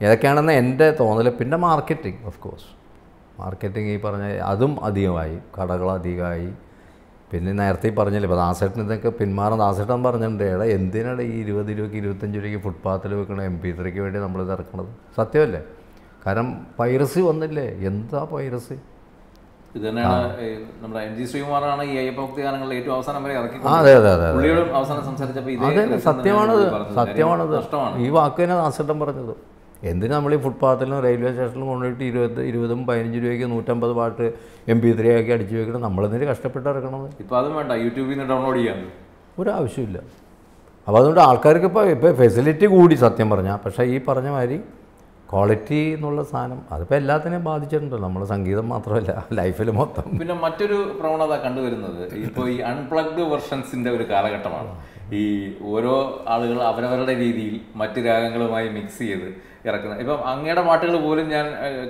ഏതൊക്കെയാണെന്ന് എന്റെ തോന്നൽ പിന്നെ മാർക്കറ്റിംഗ് ഓഫ് കോഴ്സ് മാർക്കറ്റിംഗ് ഈ പറഞ്ഞ അതും അധികമായി. കടകൾ അധികമായി. പിന്നെ നേരത്തെ പറഞ്ഞില്ലേ ഇപ്പോൾ ദാസേട്ടൻ ഇതൊക്കെ പിന്മാറാൻ ദാസേട്ടൻ പറഞ്ഞിട്ടുണ്ട്. എടാ എന്തിനാണ് ഈ ഇരുപത് രൂപയ്ക്ക് ഇരുപത്തഞ്ച് രൂപയ്ക്ക് ഫുട്പാത്തിൽ വെക്കണം? എം പി ത്രീക്ക് വേണ്ടി നമ്മളിത് ഇറക്കണത്. സത്യമല്ലേ? കാരണം പൈറസി വന്നില്ലേ? എന്താ പൈറസി ഇത് തന്നെയാണ് ഈ നമ്മുടെ എം ജി ശ്രീകുമാറാണ് ഈ അയ്യപ്പഭക്തി ഗാനങ്ങളിൽ ഏറ്റവും അവസാനം വരെ ഇറക്കി അതെ അതെ അതെ അവസാനം സംസാരിച്ചപ്പോൾ ഇതേ സത്യമാണത്. സത്യമാണത്. ഈ വാക്ക് തന്നെ ദാസേട്ടൻ പറഞ്ഞത്. എന്തിനാ നമ്മൾ ഈ ഫുട്പാത്തിലും റെയിൽവേ സ്റ്റേഷനിലും കൊണ്ടുപോയിട്ട് ഇരുപത് ഇരുപതും പതിനഞ്ച് രൂപയ്ക്ക് നൂറ്റമ്പത് പാട്ട് എം പി ത്രീ ആക്കി അടിച്ചു വെക്കണം നമ്മളെന്തിന് കഷ്ടപ്പെട്ട് ഇറക്കണത് ഇപ്പോൾ അതും വേണ്ട യൂട്യൂബിൽ നിന്ന് ഡൗൺലോഡ് ചെയ്യാൻ ഒരാവശ്യമില്ല അപ്പോൾ അതുകൊണ്ട് ആൾക്കാർക്ക് ഇപ്പോൾ ഇപ്പോൾ ഫെസിലിറ്റി കൂടി സത്യം പറഞ്ഞാൽ പക്ഷേ ഈ പറഞ്ഞ മാതിരി ക്വാളിറ്റി എന്നുള്ള സാധനം അതിപ്പോൾ എല്ലാത്തിനെയും ബാധിച്ചിട്ടുണ്ട്. നമ്മൾ സംഗീതം മാത്രമല്ല ലൈഫിൽ മൊത്തം. പിന്നെ മറ്റൊരു പ്രവണത കണ്ടുവരുന്നത് ഇപ്പോൾ ഈ അൺപ്ലഗ്ഡ് വെർഷൻസിന്റെ ഒരു കാലഘട്ടമാണ്. ഈ ഓരോ ആളുകൾ അവരവരുടെ രീതിയിൽ മറ്റ് രാഗങ്ങളുമായി മിക്സ് ചെയ്ത് ഇറക്കുന്നത്. ഇപ്പം അങ്ങയുടെ പാട്ടുകൾ പോലും ഞാൻ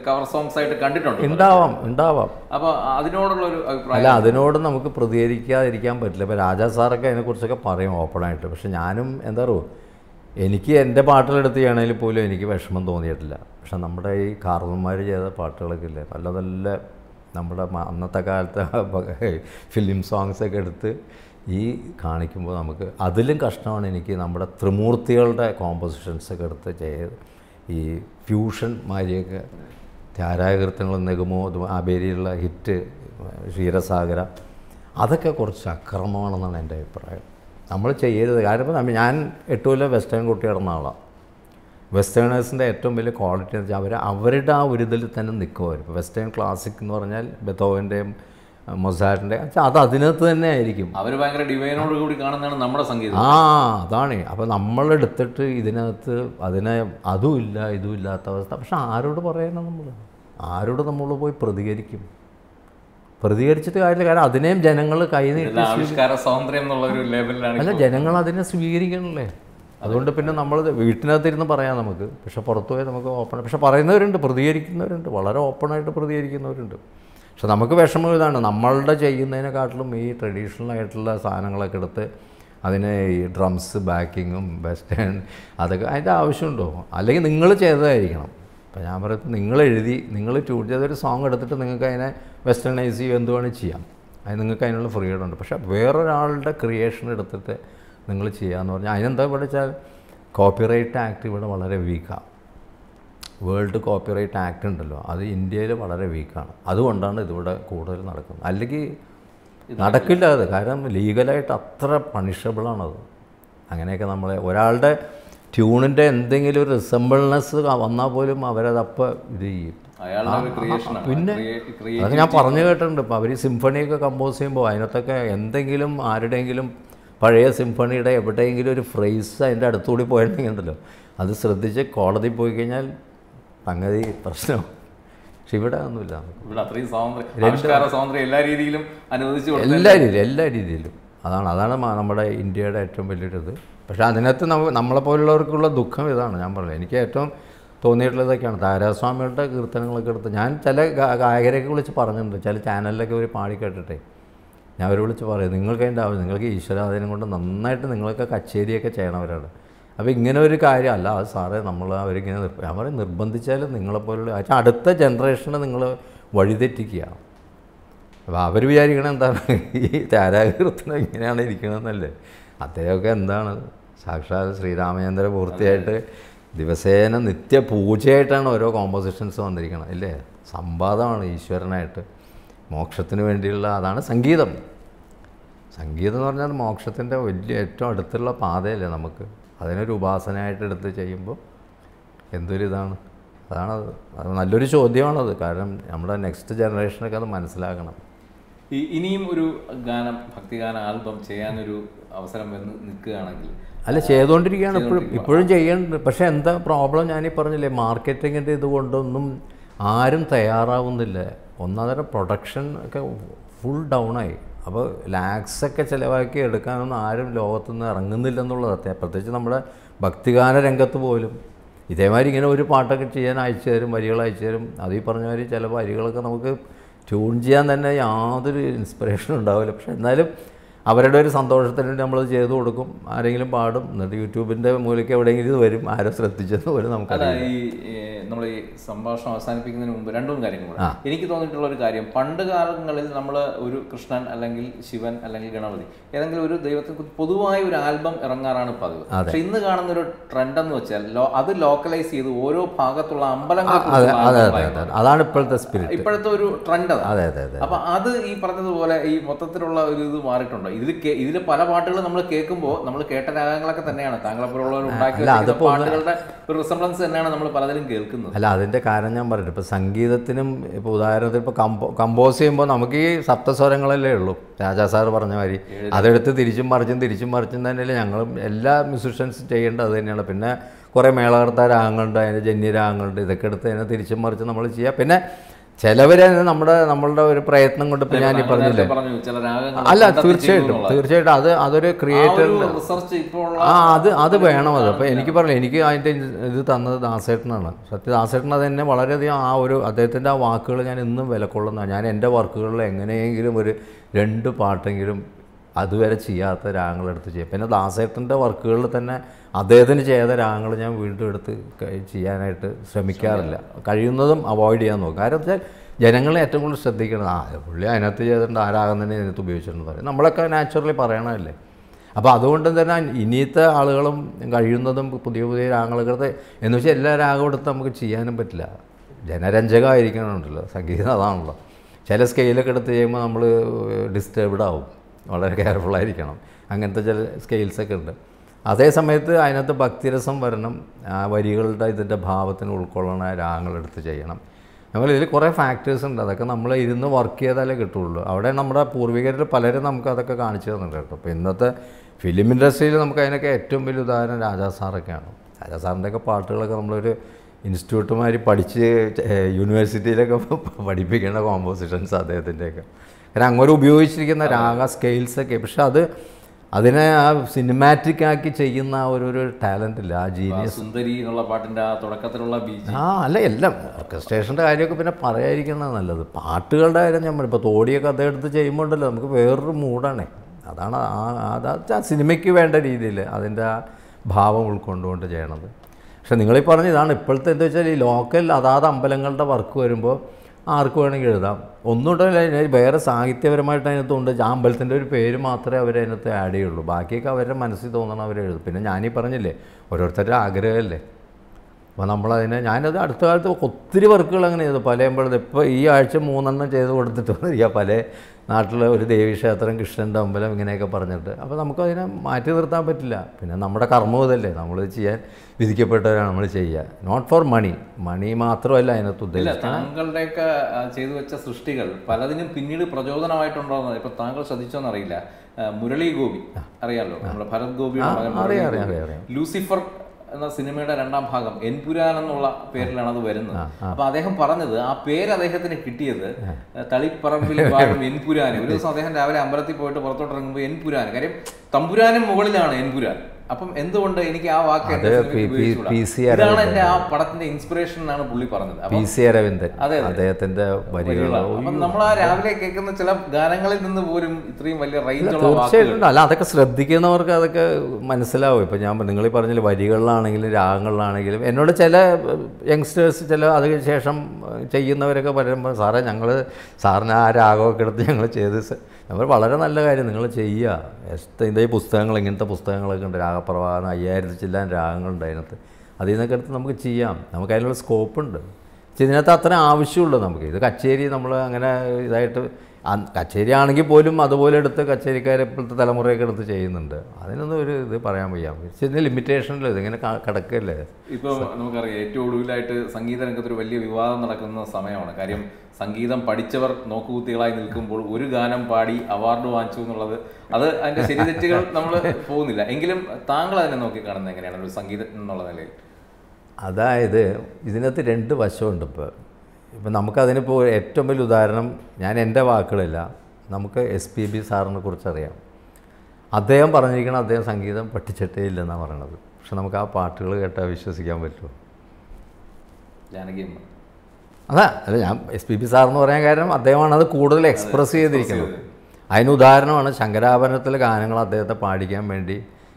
കവർ സോങ്സ് ആയിട്ട് കണ്ടിട്ടുണ്ട്. ഉണ്ടാവാം ഉണ്ടാവാം. അപ്പൊ അതിനോടുള്ള ഒരു അഭിപ്രായം അല്ല അതിനോട് നമുക്ക് പ്രതികരിക്കാതിരിക്കാൻ പറ്റില്ല. ഇപ്പൊ രാജാ സാറൊക്കെ അതിനെക്കുറിച്ചൊക്കെ പറയും ഓപ്പൺ ആയിട്ട് പക്ഷെ ഞാനും എന്താ പറയുക എനിക്ക് എന്റെ പാട്ടുകളെടുത്ത് ചെയ്യണമെങ്കിൽ പോലും എനിക്ക് വിഷമം തോന്നിയിട്ടില്ല. പക്ഷെ നമ്മുടെ ഈ കാർന്നന്മാർ ചെയ്ത പാട്ടുകളൊക്കെ ഇല്ലേ നല്ല നല്ല നമ്മുടെ അന്നത്തെ കാലത്തെ ഫിലിം സോങ്സ് ഒക്കെ എടുത്ത് ഈ കാണിക്കുമ്പോൾ നമുക്ക് അതിലും കഷ്ടമാണ് എനിക്ക് നമ്മുടെ ത്രിമൂർത്തികളുടെ കോമ്പോസിഷൻസൊക്കെ എടുത്ത് ചെയ്ത് ഈ ഫ്യൂഷൻ മാരിയൊക്കെ ത്യാരാകൃത്യങ്ങൾ നെഗുമോ ആബേരിയുള്ള ഹിറ്റ് ക്ഷീരസാഗര അതൊക്കെ കുറച്ച് അക്രമമാണെന്നാണ് എന്റെ അഭിപ്രായം. നമ്മൾ ചെയ്യരുത്. കാരണം ഞാൻ എട്ട് വെസ്റ്റേൺ കുട്ടി കിടന്ന ആളാണ് വെസ്റ്റേണേഴ്സിന്റെ ഏറ്റവും വലിയ ക്വാളിറ്റി എന്ന് വെച്ചാൽ അവർ അവരുടെ ആ ഒരു ഇതിൽ തന്നെ നിൽക്കുമായിരുന്നു വെസ്റ്റേൺ ക്ലാസിക് എന്ന് പറഞ്ഞാൽ ബെത്തോവന്റെയും മൊസാറിന്റെയും വെച്ചാൽ അത് അതിനകത്ത് തന്നെ ആയിരിക്കും. അവർ ഭയങ്കര ഡിവൈനോട് കൂടി കാണുന്നതാണ് നമ്മുടെ സംഗീതം. ആ അതാണ്. അപ്പോൾ നമ്മളെടുത്തിട്ട് ഇതിനകത്ത് അതിനെ അതും ഇല്ല ഇതും ഇല്ലാത്ത അവസ്ഥ. പക്ഷെ ആരോട് പറയണം നമ്മൾ ആരോട് നമ്മൾ പോയി പ്രതികരിക്കും? പ്രതികരിച്ചിട്ട് കാര്യമില്ല. കാരണം അതിനെയും ജനങ്ങൾ കൈനീട്ടി സ്വാതന്ത്ര്യം എന്നുള്ള ഒരു ലെവലിലാണ് അല്ല ജനങ്ങൾ അതിനെ സ്വീകരിക്കണല്ലേ? അതുകൊണ്ട് പിന്നെ നമ്മൾ വീട്ടിനകത്തിരുന്ന് പറയാം നമുക്ക്. പക്ഷെ പുറത്തുപോയി നമുക്ക് ഓപ്പൺ പക്ഷെ പറയുന്നവരുണ്ട് പ്രതികരിക്കുന്നവരുണ്ട്. വളരെ ഓപ്പണായിട്ട് പ്രതികരിക്കുന്നവരുണ്ട്. പക്ഷെ നമുക്ക് വിഷമം ഇതാണ്. നമ്മളുടെ ചെയ്യുന്നതിനെക്കാട്ടിലും ഈ ട്രഡീഷണൽ ആയിട്ടുള്ള സാധനങ്ങളൊക്കെ എടുത്ത് അതിന് ഈ ഡ്രംസ് ബാക്കിങ്ങും വെസ്റ്റേൺ അതൊക്കെ അതിന്റെ ആവശ്യമുണ്ടോ? അല്ലെങ്കിൽ നിങ്ങൾ ചെയ്തതായിരിക്കണം. അപ്പോൾ ഞാൻ പറയുന്നത് നിങ്ങൾ എഴുതി നിങ്ങൾ ട്യൂൺ ചെയ്തൊരു സോങ് എടുത്തിട്ട് നിങ്ങൾക്ക് അതിനെ വെസ്റ്റേണൈസ് ചെയ്യുക എന്ത് വേണമെങ്കിൽ ചെയ്യാം. അത് നിങ്ങൾക്ക് അതിനുള്ള ഫ്രീഡം ഉണ്ട്. പക്ഷേ വേറൊരാളുടെ ക്രിയേഷൻ എടുത്തിട്ട് നിങ്ങൾ ചെയ്യാന്ന് പറഞ്ഞാൽ അതിനെന്താ വെച്ചാൽ കോപ്പിറൈറ്റ് ആക്ട് ഇവിടെ വളരെ വീക്കാണ് വേൾഡ് കോപ്പിറൈറ്റ് ആക്ട് ഉണ്ടല്ലോ അത് ഇന്ത്യയിൽ വളരെ വീക്കാണ്. അതുകൊണ്ടാണ് ഇതിവിടെ കൂടുതൽ നടക്കുന്നത്. അല്ലെങ്കിൽ നടക്കില്ല അത്. കാരണം ലീഗലായിട്ട് അത്ര പണിഷബിളാണത്. അങ്ങനെയൊക്കെ നമ്മളെ ഒരാളുടെ ട്യൂണിന്റെ എന്തെങ്കിലും ഒരു റിസംബിൾനെസ് വന്നാൽ പോലും അവരതപ്പോൾ ഇത് ചെയ്യും. പിന്നെ അത് ഞാൻ പറഞ്ഞു കേട്ടിട്ടുണ്ട്. ഇപ്പോൾ അവർ സിംഫണിയൊക്കെ കമ്പോസ് ചെയ്യുമ്പോൾ അതിനകത്തൊക്കെ എന്തെങ്കിലും ആരുടെയെങ്കിലും പഴയ സിംഫണിയുടെ എവിടെയെങ്കിലും ഒരു ഫ്രേസ് അതിന്റെ അടുത്തുകൂടി പോയിട്ടുണ്ടെങ്കിൽ ഉണ്ടല്ലോ. അത് ശ്രദ്ധിച്ച് കോടതി പോയി കഴിഞ്ഞാൽ സംഗതി പ്രശ്നം. പക്ഷെ ഇവിടെ ഒന്നുമില്ല. ഇവിടെ അത്രയും സ്വാതന്ത്ര്യം ആവിഷ്കാര സ്വാതന്ത്ര്യം എല്ലാ രീതിയിലും അനുവദിച്ചു എല്ലാ രീതിയിലും എല്ലാ രീതിയിലും. അതാണ് അതാണ് നമ്മുടെ ഇന്ത്യയുടെ ഏറ്റവും വലിയൊരു ഇത് പക്ഷേ അതിനകത്ത് നമ്മ നമ്മളെപ്പോലുള്ളവർക്കുള്ള ദുഃഖം ഇതാണ് ഞാൻ പറഞ്ഞത്. എനിക്ക് ഏറ്റവും തോന്നിയിട്ടുള്ളതൊക്കെയാണ് താരാസ്വാമിയുടെ കീർത്തനങ്ങളൊക്കെ എടുത്ത് ഞാൻ ചില ഗായകരെയൊക്കെ വിളിച്ച് പറഞ്ഞിട്ടുണ്ട്. ചില ചാനലിലൊക്കെ ഒരു പാടി കേട്ടിട്ടേ. ഞാൻ അവർ വിളിച്ച് പറയും നിങ്ങൾക്ക് അതിന്റെ ആവശ്യം നിങ്ങൾക്ക് ഈശ്വരാധീനം കൊണ്ട് നന്നായിട്ട് നിങ്ങളൊക്കെ കച്ചേരിയൊക്കെ ചെയ്യണവരാണ്. അപ്പോൾ ഇങ്ങനെ ഒരു കാര്യമല്ല. അത് സാറേ നമ്മൾ അവരിങ്ങനെ ഞാൻ പറയും നിർബന്ധിച്ചാലും നിങ്ങളെപ്പോലുള്ള അടുത്ത ജനറേഷനെ നിങ്ങൾ വഴിതെറ്റിക്കുകയാണ് അപ്പോൾ അവർ വിചാരിക്കണം എന്താണ്? ഈ താരാകീർത്തനം ഇങ്ങനെയാണ് ഇരിക്കണമെന്നല്ലേ അദ്ദേഹമൊക്കെ എന്താണ്? സാക്ഷാൽ ശ്രീരാമചന്ദ്ര പൂർത്തിയായിട്ട് ദിവസേന നിത്യ പൂജയായിട്ടാണ് ഓരോ കോമ്പോസിഷൻസ് വന്നിരിക്കണം ഇല്ലേ സംവാദമാണ് ഈശ്വരനായിട്ട്. മോക്ഷത്തിന് വേണ്ടിയുള്ള അതാണ് സംഗീതം. സംഗീതം എന്ന് പറഞ്ഞാൽ മോക്ഷത്തിന്റെ വലിയ ഏറ്റവും അടുത്തുള്ള പാതയല്ലേ നമുക്ക്. അതിനൊരു ഉപാസനയായിട്ട് എടുത്ത് ചെയ്യുമ്പോൾ എന്തൊരു ഇതാണ് അതാണ് അത്. നല്ലൊരു ചോദ്യമാണത്. കാരണം നമ്മുടെ നെക്സ്റ്റ് ജനറേഷനൊക്കെ അത് മനസ്സിലാക്കണം ഇനിയും ഒരു ഗാനം ഭക്തിഗാന ആൽബം ചെയ്യാനൊരു അവസരം വന്ന് നിൽക്കുകയാണെങ്കിൽ അല്ല ചെയ്തുകൊണ്ടിരിക്കുകയാണ്. ഇപ്പോഴും ഇപ്പോഴും ചെയ്യേണ്ടത് പക്ഷേ എന്താ പ്രോബ്ലം ഞാനീ പറഞ്ഞില്ലേ മാർക്കറ്റിങ്ങിന്റെ ഇതുകൊണ്ടൊന്നും ആരും തയ്യാറാവുന്നില്ല. ഒന്നാമതരം പ്രൊഡക്ഷൻ ഒക്കെ ഫുൾ ഡൗണായി അപ്പോൾ ലാക്സൊക്കെ ചിലവാക്കി എടുക്കാനൊന്നും ആരും ലോകത്തുനിന്ന് ഇറങ്ങുന്നില്ലെന്നുള്ള സത്യം. പ്രത്യേകിച്ച് നമ്മുടെ ഭക്തിഗാന രംഗത്ത് പോലും. ഇതേമാതിരി ഇങ്ങനെ ഒരു പാട്ടൊക്കെ ചെയ്യാൻ അയച്ചു തരും വരികൾ അയച്ചു തരും. അത് പറഞ്ഞ മാതിരി ചില വരികളൊക്കെ നമുക്ക് ട്യൂൺ ചെയ്യാൻ തന്നെ യാതൊരു ഇൻസ്പിറേഷനും ഉണ്ടാവില്ല. പക്ഷെ എന്നാലും അവരുടെ ഒരു സന്തോഷത്തിന് വേണ്ടി നമ്മൾ ചെയ്തു കൊടുക്കും. ആരെങ്കിലും പാടും. എന്നിട്ട് യൂട്യൂബിന്റെ മൂലയ്ക്ക് എവിടെയെങ്കിലും ഇത് വരും. ആരോ ശ്രദ്ധിച്ചെന്ന് പോലും നമുക്കറിയാം നമ്മൾ ഈ സംഭാഷണം അവസാനിപ്പിക്കുന്നതിന് മുമ്പ് രണ്ടും കാര്യങ്ങൾ എനിക്ക് തോന്നിയിട്ടുള്ള ഒരു കാര്യം പണ്ട് കാലങ്ങളിൽ നമ്മൾ ഒരു കൃഷ്ണൻ അല്ലെങ്കിൽ ശിവൻ അല്ലെങ്കിൽ ഗണപതി ഏതെങ്കിലും ഒരു ദൈവത്തെ പൊതുവായ ഒരു ആൽബം ഇറങ്ങാറാണ് പതിവ്. പക്ഷെ ഇന്ന് കാണുന്ന ഒരു ട്രെൻഡ് എന്ന് വെച്ചാൽ അത് ലോക്കലൈസ് ചെയ്ത് ഓരോ ഭാഗത്തുള്ള അമ്പലങ്ങൾ അതാണ് ഇപ്പോഴത്തെ സ്പിരിറ്റ് ഇപ്പോഴത്തെ ഒരു ട്രെൻഡ് അതെ അതെ അപ്പൊ അത് ഈ പറഞ്ഞതുപോലെ ഈ മൊത്തത്തിലുള്ള ഒരു ഇത് മാറിയിട്ടുണ്ടോ. ഇതിൽ ഇതിൽ പല പാട്ടുകളും നമ്മൾ കേൾക്കുമ്പോൾ നമ്മൾ കേട്ട രാഗങ്ങളൊക്കെ തന്നെയാണ്. താങ്കളെപ്പോലുള്ളവർ ഉണ്ടാക്കി അല്ല, വെച്ചിരിക്കുന്ന അതിപ്പോ ഒന്ന് പാട്ടുകളുടെ ഒരു റിസംബ്ലൻസ് തന്നെയാണ് നമ്മൾ പലതിലും കേൾക്കുന്നത്. അല്ല അതിന്റെ കാരണം ഞാൻ പറഞ്ഞു ഇപ്പോൾ സംഗീതത്തിനും ഇപ്പോൾ ഉദാഹരണത്തിന് ഇപ്പോൾ കമ്പോ കമ്പോസ് ചെയ്യുമ്പോൾ നമുക്ക് ഈ സപ്തസ്വരങ്ങളല്ലേ ഉള്ളൂ. രാജാ സാർ പറഞ്ഞ മാതിരി. അതെടുത്ത് തിരിച്ചും മറിച്ചും തിരിച്ചും മറിച്ചും തന്നെയല്ലേ ഞങ്ങളും എല്ലാ മ്യൂസിഷ്യൻസും ചെയ്യേണ്ടത് അത് തന്നെയാണ്. പിന്നെ കുറേ മേളകർത്ത രാഗങ്ങളുണ്ട് അതിന്റെ ജന്യരാഗങ്ങളുണ്ട് ഇതൊക്കെ എടുത്ത് അതിനെ തിരിച്ചും മറിച്ചും നമ്മൾ ചെയ്യുക പിന്നെ ചിലവരെ നമ്മുടെ നമ്മളുടെ ഒരു പ്രയത്നം കൊണ്ട് ഇപ്പോൾ ഞാൻ പറഞ്ഞില്ലേ? അല്ല തീർച്ചയായിട്ടും തീർച്ചയായിട്ടും. അത് അതൊരു ക്രിയേറ്റർ ആ അത് അത് വേണം അത്. അപ്പോൾ എനിക്ക് പറഞ്ഞു എനിക്ക് അതിന്റെ ഇത് തന്നത് ദാസേട്ടനാണ്. സത്യ ദാസേട്ടൻ അത് എന്നെ വളരെയധികം ആ ഒരു അദ്ദേഹത്തിന്റെ ആ വാക്കുകൾ ഞാൻ ഇന്നും വിലക്കൊള്ളുന്ന ഞാൻ എന്റെ വർക്കുകളിൽ എങ്ങനെയെങ്കിലും ഒരു രണ്ട് പാട്ടെങ്കിലും അതുവരെ ചെയ്യാത്ത രാഗങ്ങളെടുത്ത് ചെയ്യും. പിന്നെ ദാസേട്ടന്റെ വർക്കുകളിൽ തന്നെ അദ്ദേഹത്തിന് ചെയ്ത രാഗങ്ങൾ ഞാൻ വീണ്ടും എടുത്ത് ചെയ്യാനായിട്ട് ശ്രമിക്കാറില്ല. കഴിയുന്നതും അവോയ്ഡ് ചെയ്യാൻ നോക്കും. കാരണം വെച്ചാൽ ജനങ്ങളെ ഏറ്റവും കൂടുതൽ ശ്രദ്ധിക്കണം ആ പുള്ളി അതിനകത്ത് ചെയ്തിട്ടുണ്ട് ആ രാഗം തന്നെ ഇതിനകത്ത് ഉപയോഗിച്ചിട്ടുണ്ട് പറയും. നമ്മളൊക്കെ നാച്ചുറലി പറയണമല്ലേ അപ്പോൾ അതുകൊണ്ട് തന്നെ ഇനിയത്തെ ആളുകളും കഴിയുന്നതും പുതിയ പുതിയ രാഗങ്ങളൊക്കെ എന്ന് വെച്ചാൽ എല്ലാ രാഗവും എടുത്ത് നമുക്ക് ചെയ്യാനും പറ്റില്ല. ജനരഞ്ജകമായിരിക്കണമുണ്ടല്ലോ സംഗീതം അതാണല്ലോ. ചില സ്കെയിലൊക്കെ എടുത്ത് ചെയ്യുമ്പോൾ നമ്മൾ ഡിസ്റ്റർബ്ഡ് ആവും. വളരെ ആയിരിക്കണം. അങ്ങനത്തെ ചില സ്കെയിൽസൊക്കെ ഉണ്ട്. അതേ സമയത്ത് അതിനകത്ത് ഭക്തിരസം വരണം. ആ വരികളുടെ ഇതിന്റെ ഭാവത്തിന് ഉൾക്കൊള്ളണ രാഗങ്ങളെടുത്ത് ചെയ്യണം. നമ്മൾ ഇതിൽ കുറേ ഫാക്ടേഴ്സ് ഉണ്ട്. അതൊക്കെ നമ്മൾ ഇരുന്ന് വർക്ക് ചെയ്താലേ കിട്ടുള്ളൂ. അവിടെ നമ്മുടെ പൂർവികരിൽ പലരും നമുക്ക് അതൊക്കെ കാണിച്ചു തന്നിട്ടുണ്ട് കേട്ടോ. അപ്പോൾ ഇന്നത്തെ ഫിലിം ഇൻഡസ്ട്രിയിൽ നമുക്ക് അതിനൊക്കെ ഏറ്റവും വലിയ ഉദാഹരണം രാജാ സാറൊക്കെയാണ്. രാജാ സാറിന്റെയൊക്കെ പാട്ടുകളൊക്കെ നമ്മളൊരു ഇൻസ്റ്റിറ്റ്യൂട്ടുമാർ പഠിച്ച് യൂണിവേഴ്സിറ്റിയിലൊക്കെ പഠിപ്പിക്കേണ്ട കോമ്പോസിഷൻസ് അദ്ദേഹത്തിന്റെയൊക്കെ കാരണം അങ്ങനെ ഉപയോഗിച്ചിരിക്കുന്ന രാഗ സ്കെയിൽസൊക്കെ പക്ഷെ അത് അതിനെ ആ സിനിമാറ്റിക് ആക്കി ചെയ്യുന്ന ആ ഒരു ഒരു ടാലന്റ് ഇല്ല. ആ ജീനിയസ് സുന്ദരി എന്നുള്ള പാട്ടിന്റെ ആ തുടക്കത്തിലുള്ള ആ അല്ല എല്ലാം. ഓർക്കസ്ട്രേഷന്റെ കാര്യമൊക്കെ പിന്നെ പറയാതിരിക്കുന്നത് നല്ലത്. പാട്ടുകളുടെ കാര്യം ഞാൻ ഇപ്പോൾ തോടിയൊക്കെ അദ്ദേഹം എടുത്ത് ചെയ്യുമ്പോൾ ഉണ്ടല്ലോ നമുക്ക് വേറൊരു മൂഡാണേ. അതാണ് ആ അതാ ആ സിനിമയ്ക്ക് വേണ്ട രീതിയിൽ അതിന്റെ ആ ഭാവം ഉൾക്കൊണ്ടുകൊണ്ട് ചെയ്യണത്. പക്ഷെ നിങ്ങളീ പറഞ്ഞ ഇതാണ് ഇപ്പോഴത്തെ എന്താ വെച്ചാൽ ഈ ലോക്കൽ അതാത് അമ്പലങ്ങളുടെ വർക്ക് വരുമ്പോൾ ആർക്ക് വേണമെങ്കിൽ എഴുതാം. ഒന്നുമില്ല വേറെ സാഹിത്യപരമായിട്ട് അതിനകത്തുണ്ട് ആ അമ്പലത്തിന്റെ ഒരു പേര് മാത്രമേ അവർ അതിനകത്ത് ആഡ് ചെയ്യുള്ളൂ. ബാക്കിയൊക്കെ അവരുടെ മനസ്സിൽ തോന്നണം അവർ എഴുതും. പിന്നെ ഞാനീ പറഞ്ഞില്ലേ ഓരോരുത്തരുടെ ആഗ്രഹമല്ലേ? അപ്പോൾ നമ്മളതിനെ ഞാനത് അടുത്ത കാലത്ത് ഒത്തിരി വർക്കുകൾ അങ്ങനെ ചെയ്തു. പല അമ്പലത്തിൽ ഇപ്പോൾ ഈ ആഴ്ച മൂന്നെണ്ണം ചെയ്ത് കൊടുത്തിട്ട് വന്നിരിക്കുക പല നാട്ടിലെ ഒരു ദേവീക്ഷേത്രം കൃഷ്ണന്റെ അമ്പലം ഇങ്ങനെയൊക്കെ പറഞ്ഞിട്ട്. അപ്പോൾ നമുക്കതിനെ മാറ്റി നിർത്താൻ പറ്റില്ല. പിന്നെ നമ്മുടെ കർമ്മം ഇതല്ലേ. നമ്മൾ ചെയ്യാൻ വിധിക്കപ്പെട്ടവരാണ് നമ്മൾ ചെയ്യുക. നോട്ട് ഫോർ മണി മണി മാത്രമല്ല അതിനകത്ത് ഉദ്ദേശിച്ചത്. താങ്കളുടെയൊക്കെ ചെയ്തു വെച്ച സൃഷ്ടികൾ പലതിനും പിന്നീട് പ്രചോദനമായിട്ടുണ്ടോ എന്നത് ഇപ്പൊ താങ്കൾ ശ്രദ്ധിച്ചോന്ന് അറിയില്ല. ആ, മുരളി ഗോപി അറിയാലോ? നമ്മുടെ ഭരത് ഗോപി. ലൂസിഫർ എന്ന സിനിമയുടെ രണ്ടാം ഭാഗം എൻപുരാൻ എന്നുള്ള പേരിലാണ് അത് വരുന്നത്. അപ്പൊ അദ്ദേഹം പറഞ്ഞത് ആ പേര് അദ്ദേഹത്തിന് കിട്ടിയത് തളിപ്പറമ്പിലെ ഭാഗം എൻപുരാന് ഒരു ദിവസം അദ്ദേഹം രാവിലെ അമ്പലത്തിൽ പോയിട്ട് പുറത്തോട്ട് ഇറങ്ങുമ്പോൾ എൻപുരാൻ കാര്യം തമ്പുരാനും മുകളിലാണ് എൻപുരാൻ അപ്പം എന്തുകൊണ്ട് എനിക്ക് ആ വാക്ക് ഇതാണ് എന്റെ ആ പടത്തിന്റെ ഇൻസ്പിറേഷൻ എന്നാണ് പുള്ളി പറഞ്ഞത്. പി സി അരവിന്ദൻ അദ്ദേഹത്തിന്റെ അപ്പം നമ്മൾ ആ രാവിലെ കേൾക്കുന്ന ചില ഗാനങ്ങളിൽ നിന്ന് പോലും ഇത്രയും വലിയ റേഞ്ച് തീർച്ചയായിട്ടും. അല്ല അതൊക്കെ ശ്രദ്ധിക്കുന്നവർക്ക് അതൊക്കെ മനസ്സിലാവും. ഇപ്പം ഞാൻ നിങ്ങൾ പറഞ്ഞ പറഞ്ഞില്ല വരികളിലാണെങ്കിലും രാഗങ്ങളിലാണെങ്കിലും എന്നോട് ചില യങ്സ്റ്റേഴ്സ് ചില അതിന് ശേഷം ചെയ്യുന്നവരൊക്കെ പറയുമ്പോൾ സാറേ ഞങ്ങൾ സാറിന് ആ രാഗമൊക്കെ എടുത്ത് ഞങ്ങൾ ചെയ്ത് സ-" നമ്മൾ വളരെ നല്ല കാര്യം നിങ്ങൾ ചെയ്യുക. എത്ര ഇതേ പുസ്തകങ്ങൾ ഇങ്ങനത്തെ പുസ്തകങ്ങളൊക്കെ ഉണ്ട്. രാഗപ്രവാഹം അയ്യായിരത്തി ചില്ലാൻ രാഗങ്ങളുണ്ട് അതിനകത്ത്. അതിൽ നിന്നൊക്കെ എടുത്ത് നമുക്ക് ചെയ്യാം. നമുക്ക് അതിനുള്ള സ്കോപ്പുണ്ട് പക്ഷെ ഇതിനകത്ത് അത്ര ആവശ്യമുള്ളൂ നമുക്ക്. ഇത് കച്ചേരി നമ്മൾ അങ്ങനെ ഇതായിട്ട് കച്ചേരി ആണെങ്കിൽ പോലും അതുപോലെ എടുത്ത് കച്ചേരിക്കാരെ ഇപ്പോഴത്തെ തലമുറയൊക്കെ എടുത്ത് ചെയ്യുന്നുണ്ട്. അതിനൊന്നും ഒരു ഇത് പറയാൻ വയ്യ. ഇതിന് ലിമിറ്റേഷനില്ല ഇതിങ്ങനെ കിടക്കല്ലേ? ഇപ്പൊ നമുക്കറിയാം ഏറ്റവും ഒടുവിലായിട്ട് സംഗീത വലിയ വിവാദം നടക്കുന്ന സമയമാണ്. കാര്യം സംഗീതം പഠിച്ചവർ നോക്കുകുത്തികളായി നിൽക്കുമ്പോൾ ഒരു ഗാനം പാടി അവാർഡ് വാങ്ങിച്ചു എന്നുള്ളത് അത് അതിന്റെ ശരിതെറ്റുകൾ നമ്മൾ പോകുന്നില്ല. എങ്കിലും താങ്കൾ അതിനെ നോക്കി കാണുന്നത് എങ്ങനെയാണ്? ഒരു സംഗീതജ്ഞൻ എന്നുള്ള നിലയിൽ. അതായത് ഇതിനകത്ത് രണ്ട് വശമുണ്ട് ഇപ്പോൾ ഇപ്പം നമുക്കതിനിപ്പോൾ ഏറ്റവും വലിയ ഉദാഹരണം ഞാൻ എന്റെ വാക്കുകളില്ല. നമുക്ക് എസ് പി ബി സാറിനെ കുറിച്ചറിയാം. അദ്ദേഹം പറഞ്ഞിരിക്കണം അദ്ദേഹം സംഗീതം പഠിച്ചിട്ടേ ഇല്ലെന്നാണ് പറയണത് പക്ഷെ നമുക്ക് ആ പാട്ടുകൾ കേട്ടാൽ വിശ്വസിക്കാൻ പറ്റുമോ? ജാനകിയമ്മ. അതാ അല്ല ഞാൻ എസ് പി പി സാർ എന്ന് പറയാൻ കാരണം അദ്ദേഹമാണ് അത് കൂടുതൽ എക്സ്പ്രസ് ചെയ്തിരിക്കുന്നത്. അതിന് ഉദാഹരണമാണ് ശങ്കരാഭരണത്തിലെ ഗാനങ്ങൾ അദ്ദേഹത്തെ പാടിക്കാൻ വേണ്ടി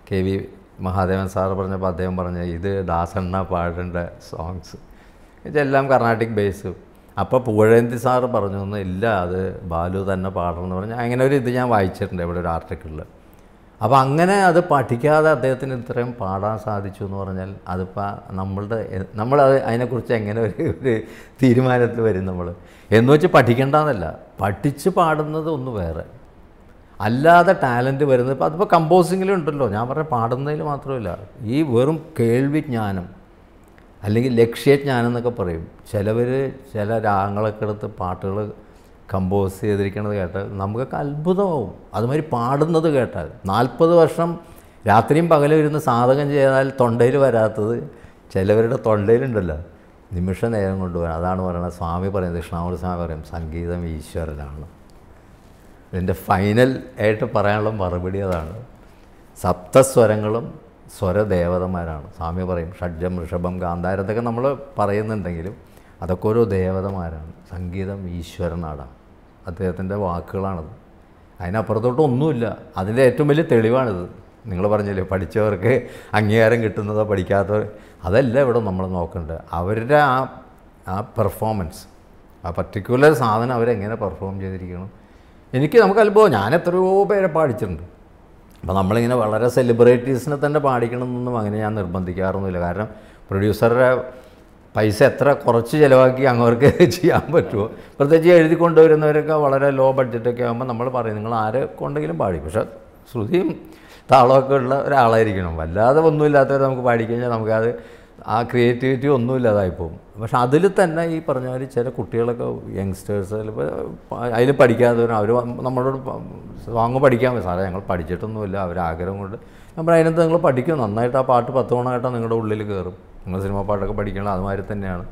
കെ വി മഹാദേവൻ സാർ പറഞ്ഞപ്പോൾ അദ്ദേഹം പറഞ്ഞ ഇത് ദാസണ്ണ പാടേണ്ട സോങ്സ് ഇതെല്ലാം കർണാട്ടിക് ബേസ് അപ്പോൾ പൂഴേന്തി സാർ പറഞ്ഞു ഇല്ല അത് ബാലു തന്നെ പാടണം എന്ന് പറഞ്ഞാൽ അങ്ങനെ ഒരു ഇത് ഞാൻ വായിച്ചിട്ടുണ്ട് ഇവിടെ ഒരു ആർട്ടിക്കിളിൽ അപ്പോൾ അങ്ങനെ അത് പഠിക്കാതെ അദ്ദേഹത്തിന് ഇത്രയും പാടാൻ സാധിച്ചു എന്ന് പറഞ്ഞാൽ അതിപ്പോൾ നമ്മളുടെ നമ്മൾ അത് അതിനെക്കുറിച്ച് എങ്ങനെ ഒരു ഒരു തീരുമാനത്തിൽ വരും നമ്മൾ എന്ന് വെച്ച് പഠിക്കേണ്ടെന്നല്ല പഠിച്ച് പാടുന്നത് ഒന്ന് വേറെ. അല്ലാതെ ടാലന്റ് വരുന്നത് ഇപ്പോൾ അതിപ്പോൾ കമ്പോസിങ്ങിലും ഉണ്ടല്ലോ. ഞാൻ പറഞ്ഞ പാടുന്നതിൽ മാത്രമല്ല ഈ വെറും കേൾവിജ്ഞാനം അല്ലെങ്കിൽ ലക്ഷ്യജ്ഞാനം എന്നൊക്കെ പറയും. ചിലവർ ചില രാഗങ്ങളൊക്കെ എടുത്ത് പാട്ടുകൾ കമ്പോസ് ചെയ്തിരിക്കണത് കേട്ടാൽ നമുക്കൊക്കെ അത്ഭുതമാവും. അതുമാതിരി പാടുന്നത് കേട്ടാൽ. നാൽപ്പത് വർഷം രാത്രിയും പകലും ഇരുന്ന് സാധകം ചെയ്താൽ തൊണ്ടയിൽ വരാത്തത് ചിലവരുടെ തൊണ്ടയിലുണ്ടല്ലോ. നിമിഷ നേരം കൊണ്ടുവരാം അതാണ് പറയുന്നത് സ്വാമി പറയുന്നത് കൃഷ്ണാമൂർത്തി സ്വാമി പറയും സംഗീതം ഈശ്വരനാണ്. ഇതിന്റെ ഫൈനൽ ആയിട്ട് പറയാനുള്ള മറുപടി അതാണ്. സപ്തസ്വരങ്ങളും സ്വരദേവതമാരാണ്. സ്വാമി പറയും ഷഡ്ജം ഋഷഭം ഗാന്ധാരം ഇതൊക്കെ നമ്മൾ പറയുന്നുണ്ടെങ്കിലും അതൊക്കെ ഓരോ ദേവതമാരാണ്. സംഗീതം ഈശ്വരനാടാണ് അദ്ദേഹത്തിന്റെ വാക്കുകളാണത്. അതിനപ്പുറത്തോട്ട് ഒന്നുമില്ല. അതിന്റെ ഏറ്റവും വലിയ തെളിവാണിത്. നിങ്ങൾ പറഞ്ഞില്ലേ പഠിച്ചവർക്ക് അംഗീകാരം കിട്ടുന്നതോ പഠിക്കാത്തവർ അതല്ല ഇവിടെ നമ്മൾ നോക്കേണ്ടത്. അവരുടെ ആ ആ പെർഫോമൻസ് ആ പർട്ടിക്കുലർ സാധനം അവരെങ്ങനെ പെർഫോം ചെയ്തിരിക്കണം? എനിക്ക് നമുക്ക് അത്ഭുതം. ഞാൻ എത്രയോ പേരെ പാടിച്ചിട്ടുണ്ട്. അപ്പോൾ നമ്മളിങ്ങനെ വളരെ സെലിബ്രിറ്റീസിനെ തന്നെ പാടിക്കണമെന്നൊന്നും അങ്ങനെ ഞാൻ നിർബന്ധിക്കാറൊന്നുമില്ല. കാരണം പ്രൊഡ്യൂസറുടെ പൈസ എത്ര കുറച്ച് ചിലവാക്കി അങ്ങവർക്ക് ചെയ്യാൻ പറ്റുമോ? പ്രത്യേകിച്ച് എഴുതി കൊണ്ടുവരുന്നവരൊക്കെ വളരെ ലോ ബഡ്ജറ്റൊക്കെ ആകുമ്പോൾ നമ്മൾ പറയും നിങ്ങൾ ആരെ കൊണ്ടെങ്കിലും പാടി. പക്ഷെ ശ്രുതിയും താളമൊക്കെ ഉള്ള ഒരാളായിരിക്കണം. വല്ലാതെ ഒന്നുമില്ലാത്തവരെ നമുക്ക് പാടിക്കഴിഞ്ഞാൽ നമുക്കത് ആ ക്രിയേറ്റിവിറ്റി ഒന്നുമില്ലാതായി പോകും. പക്ഷെ അതിൽ തന്നെ ഈ പറഞ്ഞ മാതിരി ചില കുട്ടികളൊക്കെ യങ്സ്റ്റേഴ്സ് ചിലപ്പോൾ അതിൽ പഠിക്കാത്തവർ അവർ നമ്മളോട് സോങ് പഠിക്കാൻ പറ്റും. സാറേ ഞങ്ങൾ പഠിച്ചിട്ടൊന്നുമില്ല. അവർ ആഗ്രഹം കൊണ്ട് നമ്മൾ അതിനകത്ത് നിങ്ങൾ പഠിക്കും. നന്നായിട്ട് ആ പാട്ട് പത്ത് തവണ നിങ്ങളുടെ ഉള്ളിൽ കയറും നിങ്ങൾ സിനിമ പാട്ടൊക്കെ പഠിക്കണം അതുമാതിരി തന്നെയാണ്.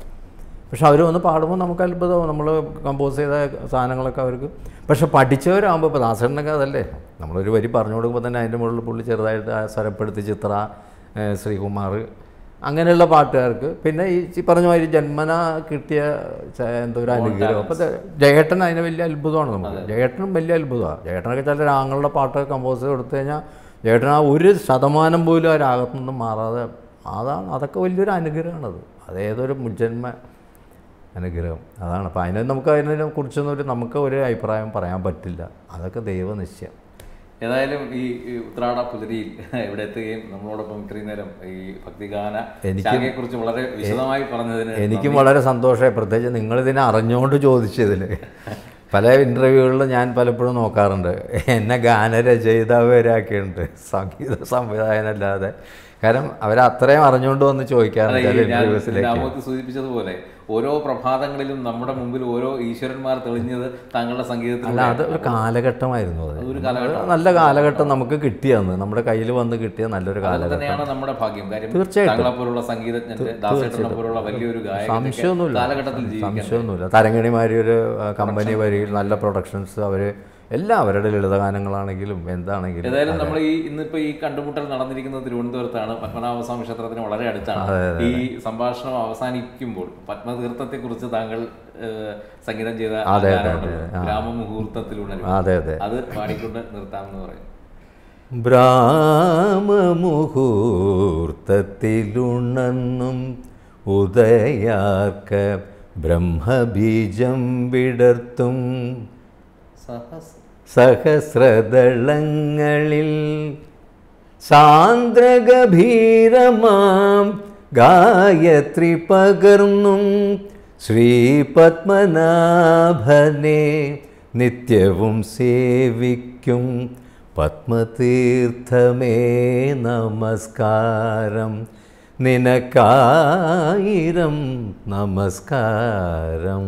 പക്ഷെ അവർ വന്ന് പാടുമ്പോൾ നമുക്ക് അത്ഭുതമാവും. നമ്മൾ കമ്പോസ് ചെയ്ത സാധനങ്ങളൊക്കെ അവർക്ക്. പക്ഷെ പഠിച്ചവരാകുമ്പോൾ ഇപ്പോൾ ദാസേട്ടനൊക്കെ അതല്ലേ? നമ്മളൊരു വരി പറഞ്ഞു കൊടുക്കുമ്പോൾ തന്നെ അതിന്റെ മുകളിൽ പുള്ളി ചെറുതായിട്ട് സ്വരപ്പെടുത്തി ചിത്ര ശ്രീകുമാർ അങ്ങനെയുള്ള പാട്ടുകാർക്ക്. പിന്നെ ഈ പറഞ്ഞ മാതിരി ജന്മന കിട്ടിയ എന്തോ ഒരു അനുഗ്രഹം. അപ്പോൾ ജയേട്ടൻ അതിന് വലിയ അത്ഭുതമാണ് നമുക്ക്. ജയേട്ടനും വലിയ അത്ഭുതമാണ്. ജയേട്ടനൊക്കെ ചില രാഗങ്ങളുടെ പാട്ടൊക്കെ കമ്പോസ് ചെയ്ത് കൊടുത്തു കഴിഞ്ഞാൽ ജയേട്ടൻ ആ ഒരു ശതമാനം പോലും ആ രാഗത്തു നിന്നും മാറാതെ അതാണ് അതൊക്കെ വലിയൊരു അനുഗ്രഹമാണത്. അത് ഏതൊരു മുജ്ജന്മ അനുഗ്രഹം. അതാണ്. അപ്പോൾ അതിനെ നമുക്ക് അതിനെ കുറിച്ചൊന്നും ഒരു നമുക്ക് ഒരു അഭിപ്രായം പറയാൻ പറ്റില്ല. അതൊക്കെ ദൈവനിശ്ചയം. ഏതായാലും ഈ ഉത്രാട പുലരിയിൽ ഇവിടെ എത്തുകയും നമ്മളോടൊപ്പം ഇത്രയും നേരം ഈ ഭക്തിഗാന എനിക്കതിനെ കുറിച്ച് വളരെ വിശദമായി പറഞ്ഞതിന് എനിക്കും വളരെ സന്തോഷമായി. പ്രത്യേകിച്ച് നിങ്ങളിതിനെ അറിഞ്ഞുകൊണ്ട് ചോദിച്ചതിൽ. പല ഇന്റർവ്യൂകളിലും ഞാൻ പലപ്പോഴും നോക്കാറുണ്ട്. എന്നെ ഗാനരചയിതാവരാക്കിയിട്ടുണ്ട് സംഗീത സംവിധായകനല്ലാതെ കാരണം അവരത്രയും അറിഞ്ഞുകൊണ്ട് വന്ന് ചോദിക്കാറുണ്ട് സൂചിപ്പിച്ചതുപോലെ ഓരോ പ്രഭാതങ്ങളിലും നമ്മുടെ മുമ്പിൽ ഓരോ ഈശ്വരന്മാർ തെളിഞ്ഞത് താങ്കളുടെ അല്ല സംഗീതത്തിൽ അത് ഒരു കാലഘട്ടമായിരുന്നു അത്. ഒരു കാലഘട്ടം. നല്ല കാലഘട്ടം നമുക്ക് കിട്ടിയന്ന്. നമ്മുടെ കയ്യിൽ വന്ന് കിട്ടിയ നല്ലൊരു കാലഘട്ടമാണ് കാലഘട്ടം. തന്നെയാണ് നമ്മുടെ ഭാഗ്യം. കാര്യം തീർച്ചയായിട്ടും. പോലുള്ള സംഗീതജ്ഞന്റെ ദാസേട്ടനെ പോലുള്ള വലിയൊരു സംശയമൊന്നുമില്ല. കാലഘട്ടത്തിൽ സംശയമൊന്നുമില്ല. തരങ്കണിമാരി ഒരു കമ്പനി വരികയിൽ നല്ല പ്രൊഡക്ഷൻസ് അവർ എല്ലാം അവരുടെ ലളിതഗാനങ്ങളാണെങ്കിലും എന്താണെങ്കിലും ഏതായാലും നമ്മൾ ഈ ഇന്നിപ്പോ ഈ കണ്ടുമുട്ടൽ നടന്നിരിക്കുന്നത് തിരുവനന്തപുരത്താണ്. പത്മനാഭസ്വാമി ക്ഷേത്രത്തിന് വളരെ അടുത്താണ്. ഈ സംഭാഷണം അവസാനിക്കുമ്പോൾ പത്മതീർത്ഥത്തെ കുറിച്ച് താങ്കൾ സംഗീതം ചെയ്ത ഗാനമുണ്ടല്ലോ, അതെ അതെ അത് പാടിക്കൊണ്ട് നിർത്താമെന്ന് പറയും ബ്രാഹ്മമുഹൂർത്തത്തിലുണർന്നും ഉദയാർക്ക ബ്രഹ്മബീജം വിടർത്തും സഹസ്രദളങ്ങളിൽ സാന്ദ്രഗഭീരമാം ഗായത്രി പകർന്നും ശ്രീപത്മനാഭനെ നിത്യവും സേവിക്കും. പത്മതീർത്ഥമേ നമസ്കാരം. നിനക്കായിരം നമസ്കാരം.